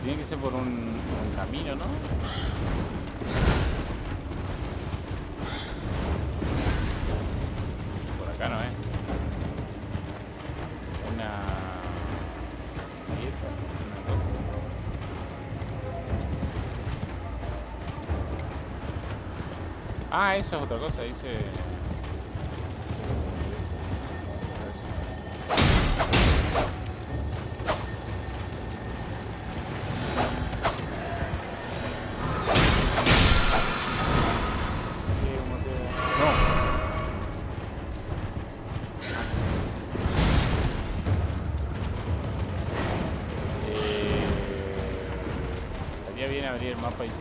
Tiene que ser por un, un camino, ¿no? Por acá no, ¿eh? Una... una roca. Ah, eso es otra cosa, dice... abrir el mapa y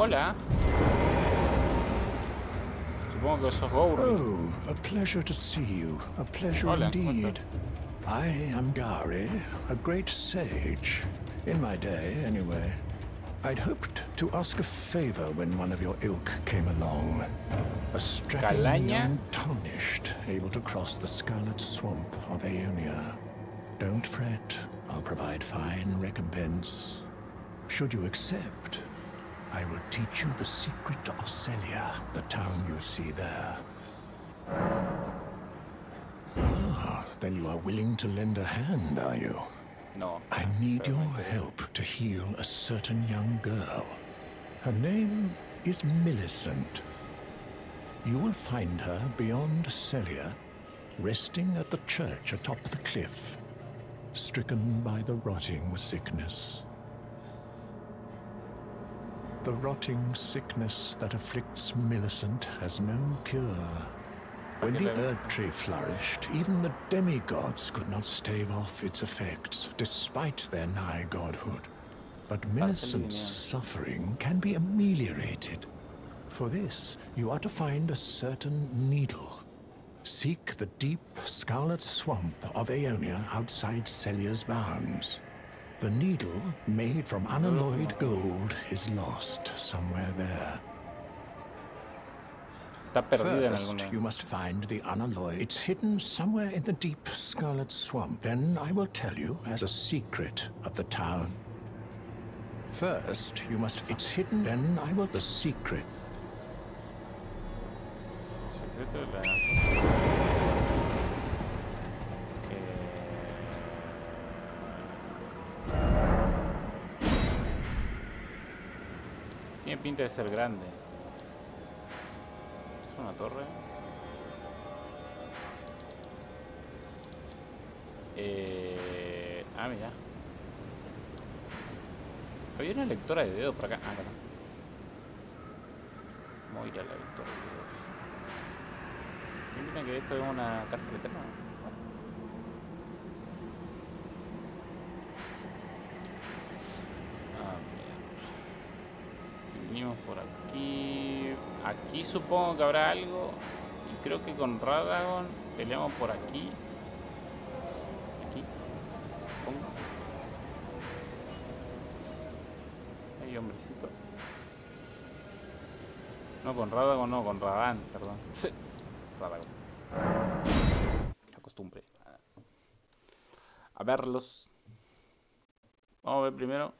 Hola. Supongo que sos. Oh, a pleasure to see you. A pleasure Hola, indeed. I am Gari, a great sage. In my day, anyway. I'd hoped to ask a favor when one of your ilk came along. A strapping young tarnished, able to cross the scarlet swamp of Aeonia. Don't fret, I'll provide fine recompense. Should you accept, I will teach you the secret of Celia, the town you see there. Ah, then you are willing to lend a hand, are you? No. I need your help to heal a certain young girl. Her name is Millicent. You will find her beyond Celia, resting at the church atop the cliff, stricken by the rotting sickness. The rotting sickness that afflicts Millicent has no cure. When the Erd tree flourished, even the demigods could not stave off its effects, despite their nigh godhood. But Millicent's suffering can be ameliorated. For this, you are to find a certain needle. Seek the deep scarlet swamp of Aeonia outside Celia's bounds. The needle, made from unalloyed gold, is lost somewhere there. First, you must find the unalloyed. It's hidden somewhere in the deep scarlet swamp. Then I will tell you as a secret of the town. First, you must. It's hidden. Then I will. The secret. Tiene pinta de ser grande. ¿Es una torre? Eh... Ah, mira. Había una lectora de dedos por acá. Ah, acá está. Moira, la lectora de dedos. ¿Quién tiene que esto es una cárcel eterna? Ah, mira. Venimos por aquí. Aquí supongo que habrá algo. Y creo que con Radagon peleamos por aquí. Aquí. Supongo. Hay hombrecito. No, con Radagon, no, con Radan, perdón. Radagon. La costumbre. A verlos. Vamos a ver primero.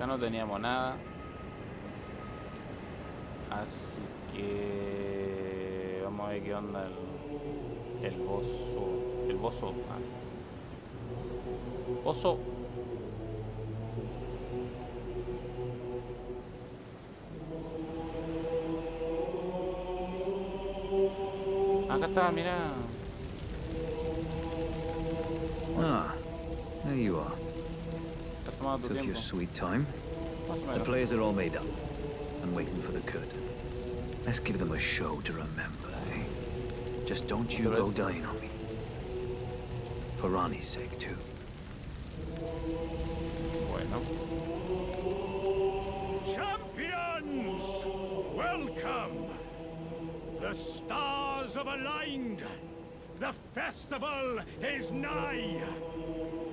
Acá no teníamos nada. Así que... Vamos a ver qué onda el... El bozo... El bozo... Ah. Bozo... Acá está, mira. Ah, there you Took your sweet time. The players are all made up and waiting for the curtain. Let's give them a show to remember, eh? Just don't you go dying on me. For Rani's sake, too. Bueno. Champions! Welcome! The stars have aligned! The festival is nigh!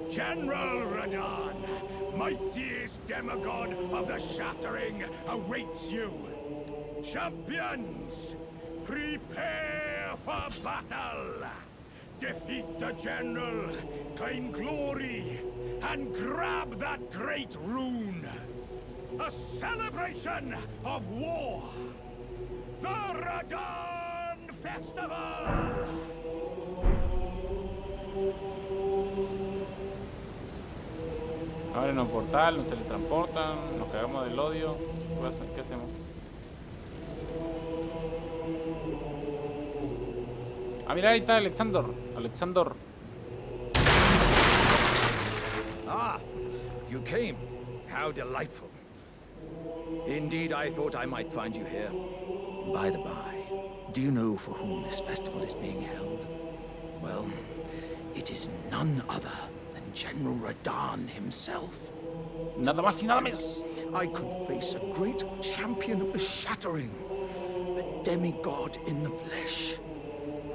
General Radan, mightiest demigod of the Shattering, awaits you. Champions, prepare for battle. Defeat the General, claim glory, and grab that great rune. A celebration of war. The Radon Festival! Abren un portal, nos teletransportan, nos cagamos del odio. ¿Qué hacemos? Ah, mira, ahí está Alexander. Alexander. Ah, you came. How delightful. Indeed, I thought I might find you here. By the by, do you know for whom this festival is being held? Well, it is none other General Radahn himself. Nada más y nada menos. I could face a great champion of the Shattering. A demigod in the flesh.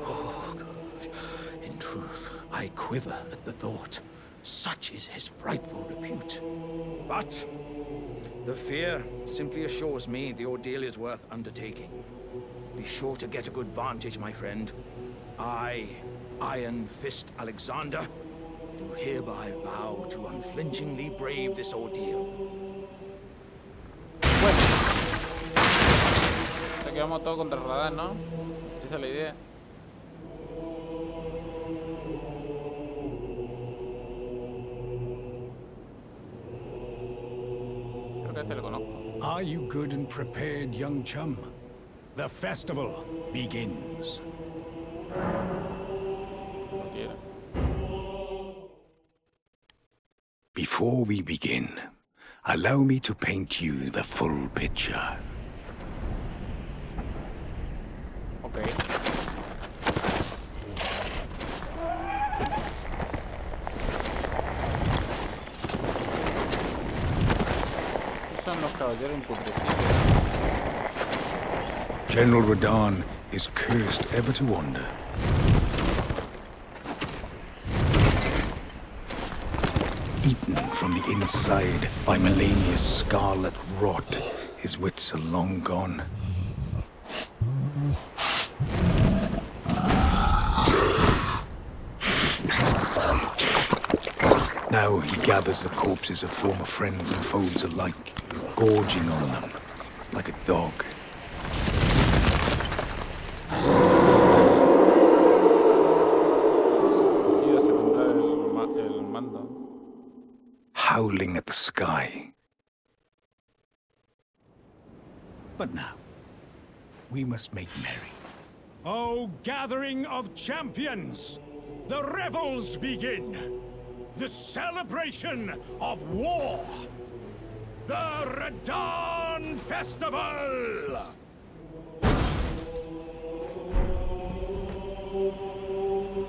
Oh, gosh. In truth, I quiver at the thought. Such is his frightful repute. But the fear simply assures me the ordeal is worth undertaking. Be sure to get a good vantage, my friend. I, Iron Fist Alexander, do hereby vow to unflinchingly brave this ordeal. Bueno. O que vamos todos contra Radar, ¿no? Esa es la idea. Creo que este lo conozco. Are you good and prepared, young chum? The festival begins. Before we begin, allow me to paint you the full picture. Ok. Estos son los caballeros imputecidos. General Radahn is cursed ever to wander. Eaten from the inside by Melania's scarlet rot, his wits are long gone. Now he gathers the corpses of former friends and foes alike, gorging on them like a dog. Ibas a tendrá el, ma- el mando. howling at the sky. But now, we must make merry. O gathering of champions! The revels begin! The celebration of war! The Radon Festival!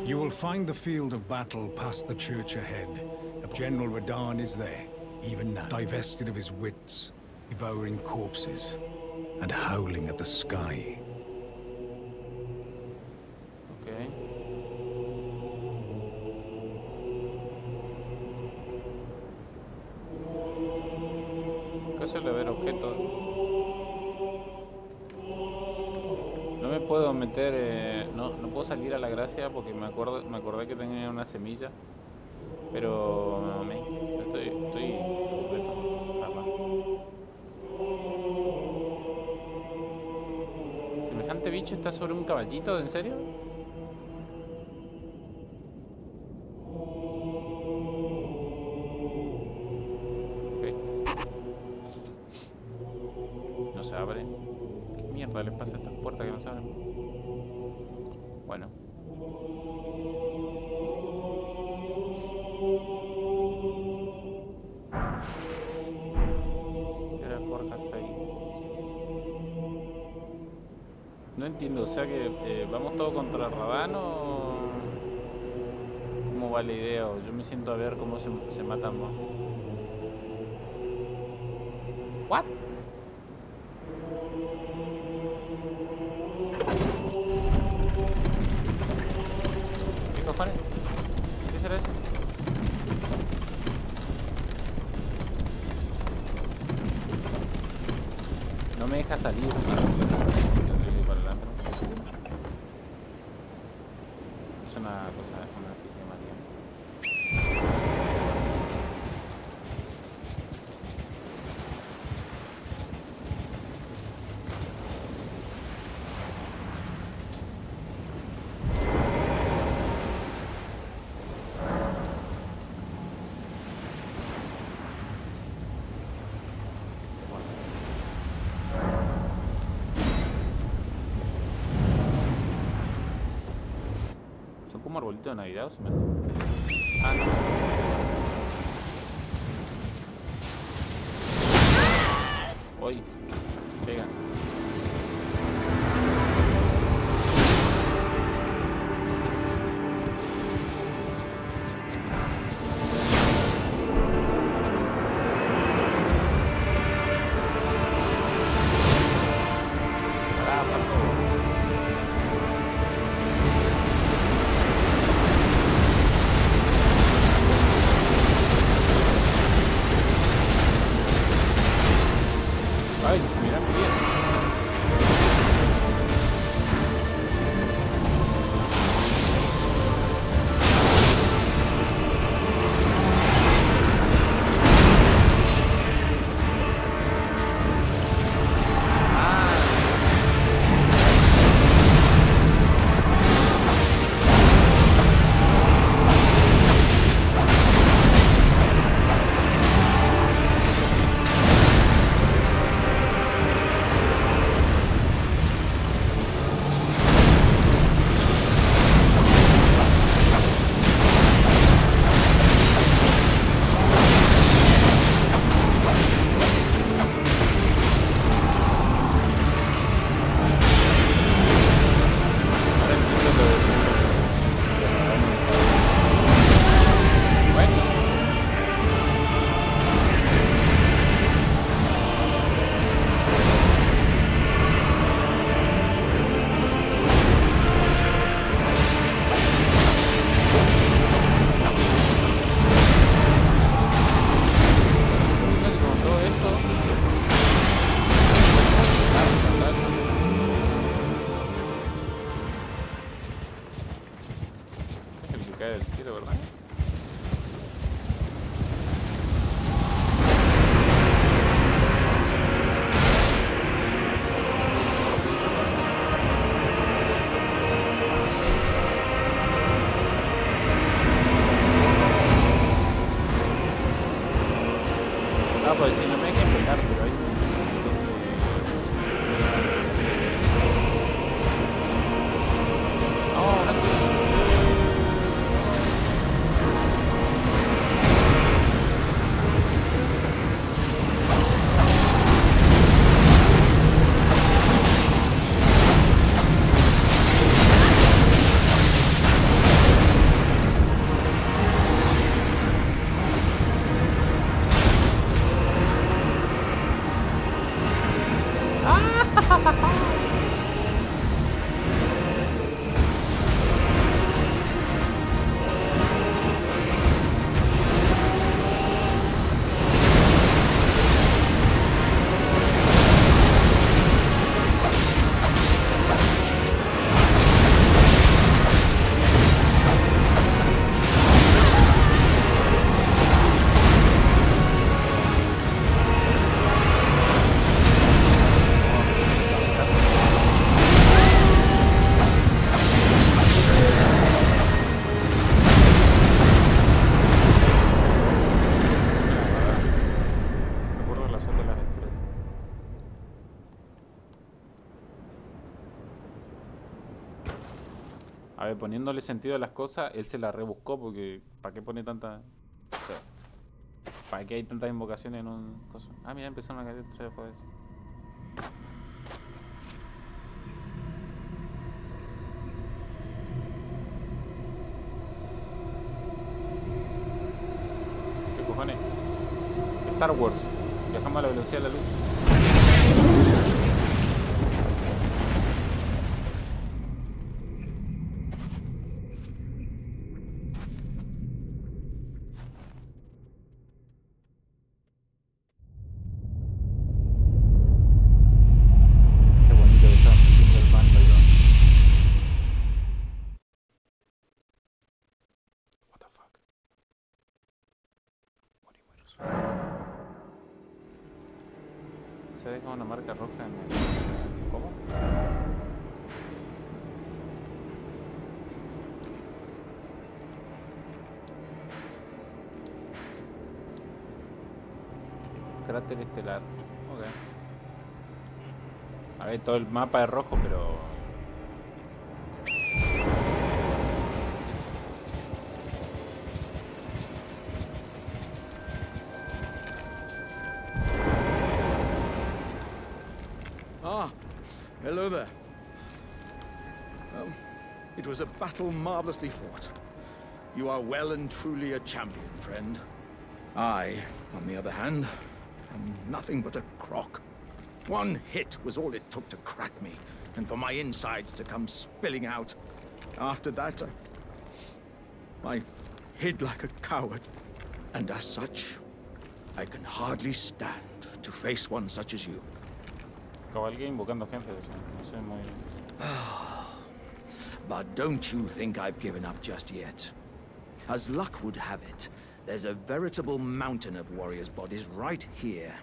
You will find the field of battle past the church ahead. General Radahn is there, even now, divested of his wits, devouring corpses, and howling at the sky. Ok. ¿Qué suele ver objetos? No me puedo meter, eh, no, no puedo salir a la gracia porque me acuerdo, me acordé que tenía una semilla, ¿Semejante bicho está sobre un caballito? ¿En serio? No se abre. ¿Qué mierda le pasa a estas puertas que no se abren? Bueno. Entiendo, o sea que eh, vamos todos contra Radán o cómo va la idea yo me siento a ver cómo se, se matan más. What? De Navidad, ¿o se me hace? Ah, no. Uy, sentido a las cosas, él se la rebuscó porque ¿para qué pone tanta... ¿para qué hay tantas invocaciones en un coso? Ah, mira, empezaron a caer estrellas después de. ¿Qué cojones? Star Wars. Viajamos a la velocidad de la luz. Estelar. Ok. A ver, todo el mapa es rojo, pero... Ah, hello there. It was a battle marvelously fought. You are well and truly a champion, friend. I, on the other hand, am nothing but a crock. One hit was all it took to crack me, and for my insides to come spilling out. After that, I, I hid like a coward. And as such, I can hardly stand to face one such as you. Cabalgué invocando gente, no sé muy... Ah. But don't you think I've given up just yet. As luck would have it, there's a veritable mountain of warriors' bodies right here.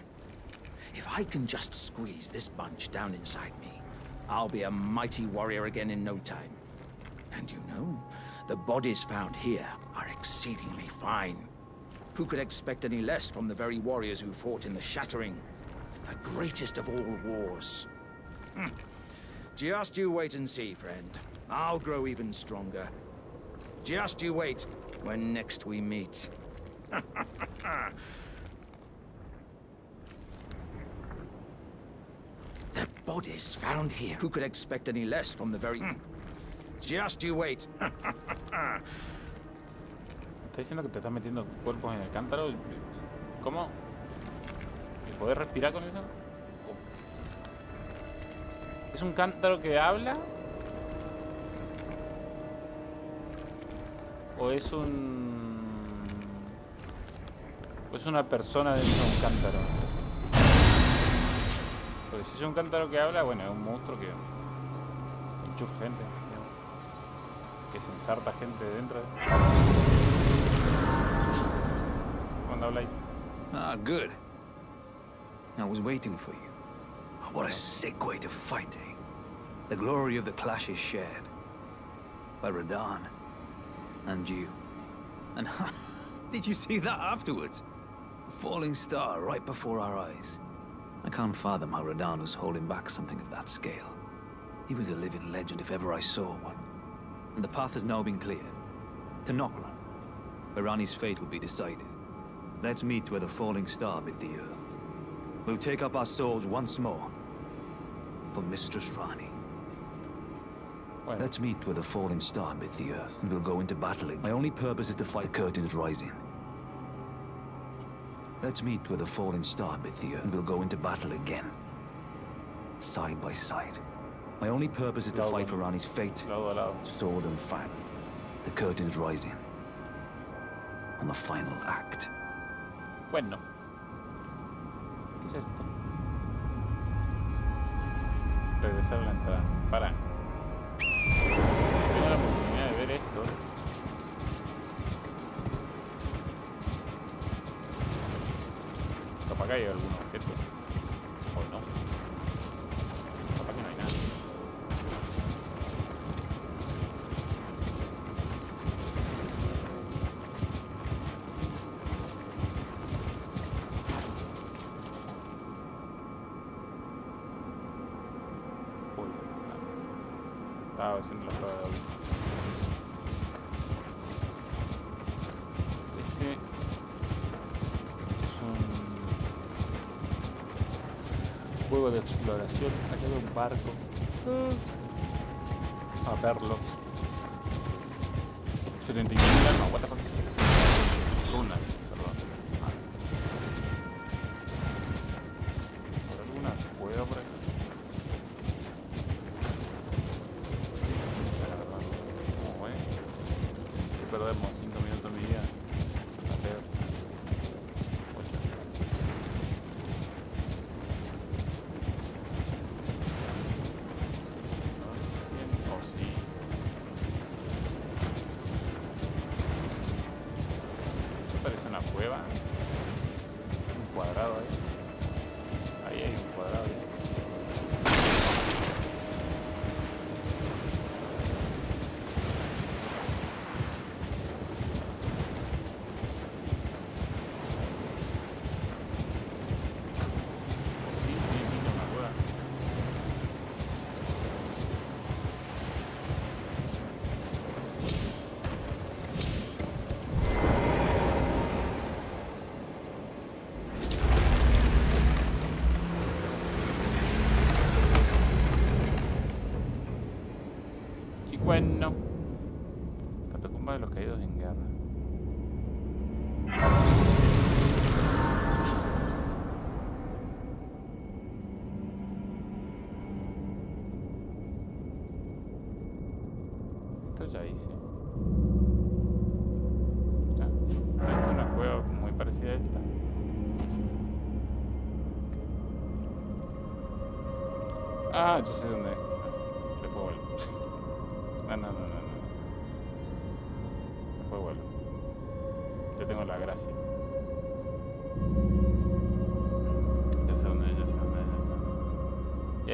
If I can just squeeze this bunch down inside me, I'll be a mighty warrior again in no time. And you know, the bodies found here are exceedingly fine. Who could expect any less from the very warriors who fought in the Shattering? The greatest of all wars. Hmm. Just you wait and see, friend. I'll grow even stronger. Just you wait when next we meet. The bodies found here. Who could expect any less from the very... Hmm. Just you wait. ¿Estás diciendo que te estás metiendo cuerpos en el cántaro? ¿Cómo? ¿Y respirar con eso? ¿O- ¿Es un cántaro que habla? ¿O es un... ¿O una persona dentro de un cántaro? Porque si es un cántaro que habla, bueno, es un monstruo que enchufa gente. Que se ensarta gente dentro. Cuando habla. Ah, good. I was waiting for you. Oh, what a sick way to fight, eh? The glory of the clash is shared. By Radan. And you. And <laughs> did you see that afterwards? Falling star right before our eyes. I can't fathom how Radan was holding back something of that scale. He was a living legend if ever I saw one. And the path has now been cleared. To Nokran, where Rani's fate will be decided. Let's meet where the falling star bit the earth. We'll take up our swords once more. For Mistress Rani. Let's meet where the falling star bit the earth, and we'll go into battle again. My only purpose is to fight the curtains rising. Let's meet with the falling star bit the earth, and we'll go into battle again. Side by side. My only purpose is to fight for Rani's fate, lado a lado. sword and fang. The curtains rising. On the final act. Bueno. ¿Qué es esto? Regresar a la entrada. Para. Tengo la oportunidad de ver esto. Hay algún objeto. Barco. A verlo.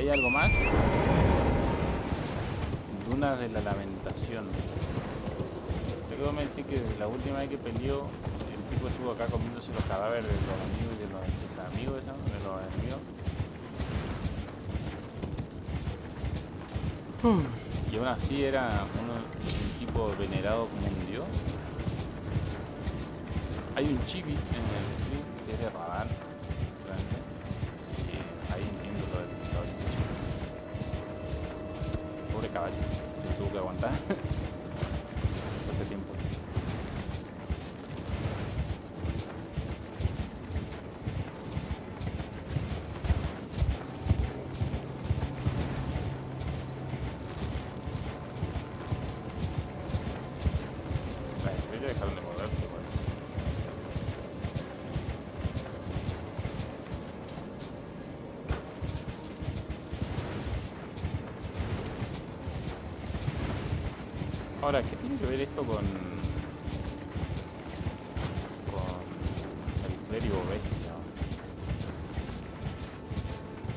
algo más. Dunas de la Lamentación. Creo que me decís que la última vez que peleó, el tipo estuvo acá comiéndose los cadáveres de los amigos y de los, amigos, de los enemigos. Hmm. Y aún así era uno, un tipo venerado como un dios. Hay un chibi en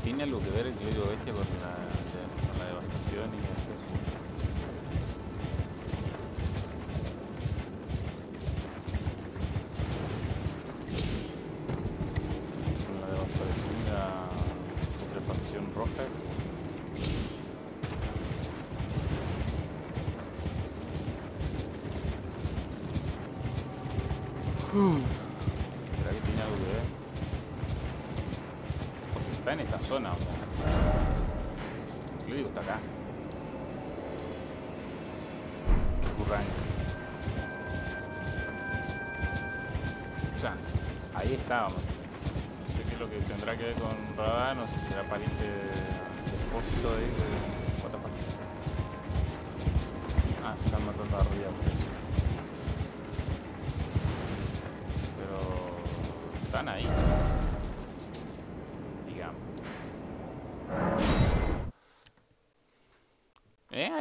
tiene algo que ver el lluvio con la, con la devastación y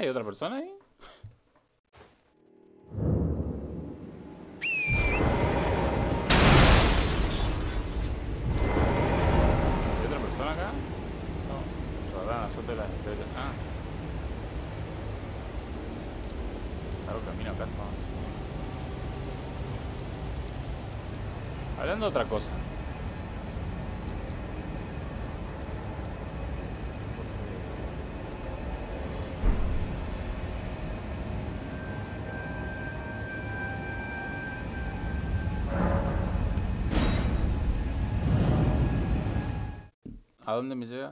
¿Hay otra persona ahí? ¿Hay otra persona acá? No. Radana, suelta la... Ah. Claro, camino acá. Hablando de otra cosa. Alalım da bizi.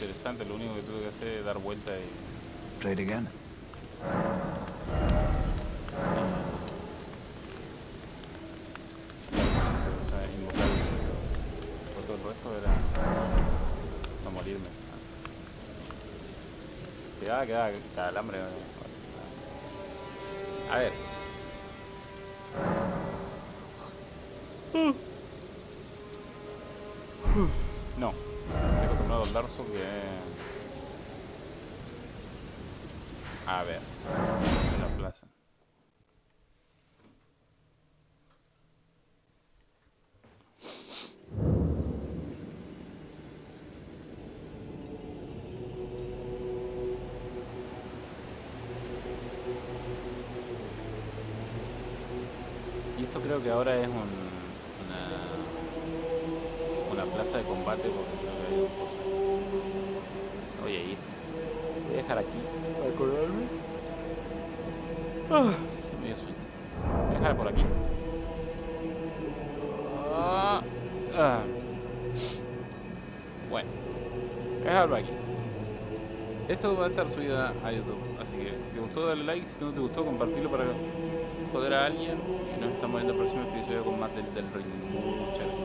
interesante, lo único que tuve que hacer es dar vuelta y... Try it again. queda calambre. A ver. Creo que ahora es un, una, una plaza de combate porque creo que hay dos cosas. Voy a ir. Voy a dejar aquí para acordarme. Ah, me dio sueño. Voy a dejar por aquí. Ah, ah. Bueno, voy a dejarlo aquí. Esto va a estar subido a YouTube, así que si te gustó dale like, si no te gustó compartirlo para joder a alguien y nos estamos viendo el próximo episodio con más del, del ring. Muchas.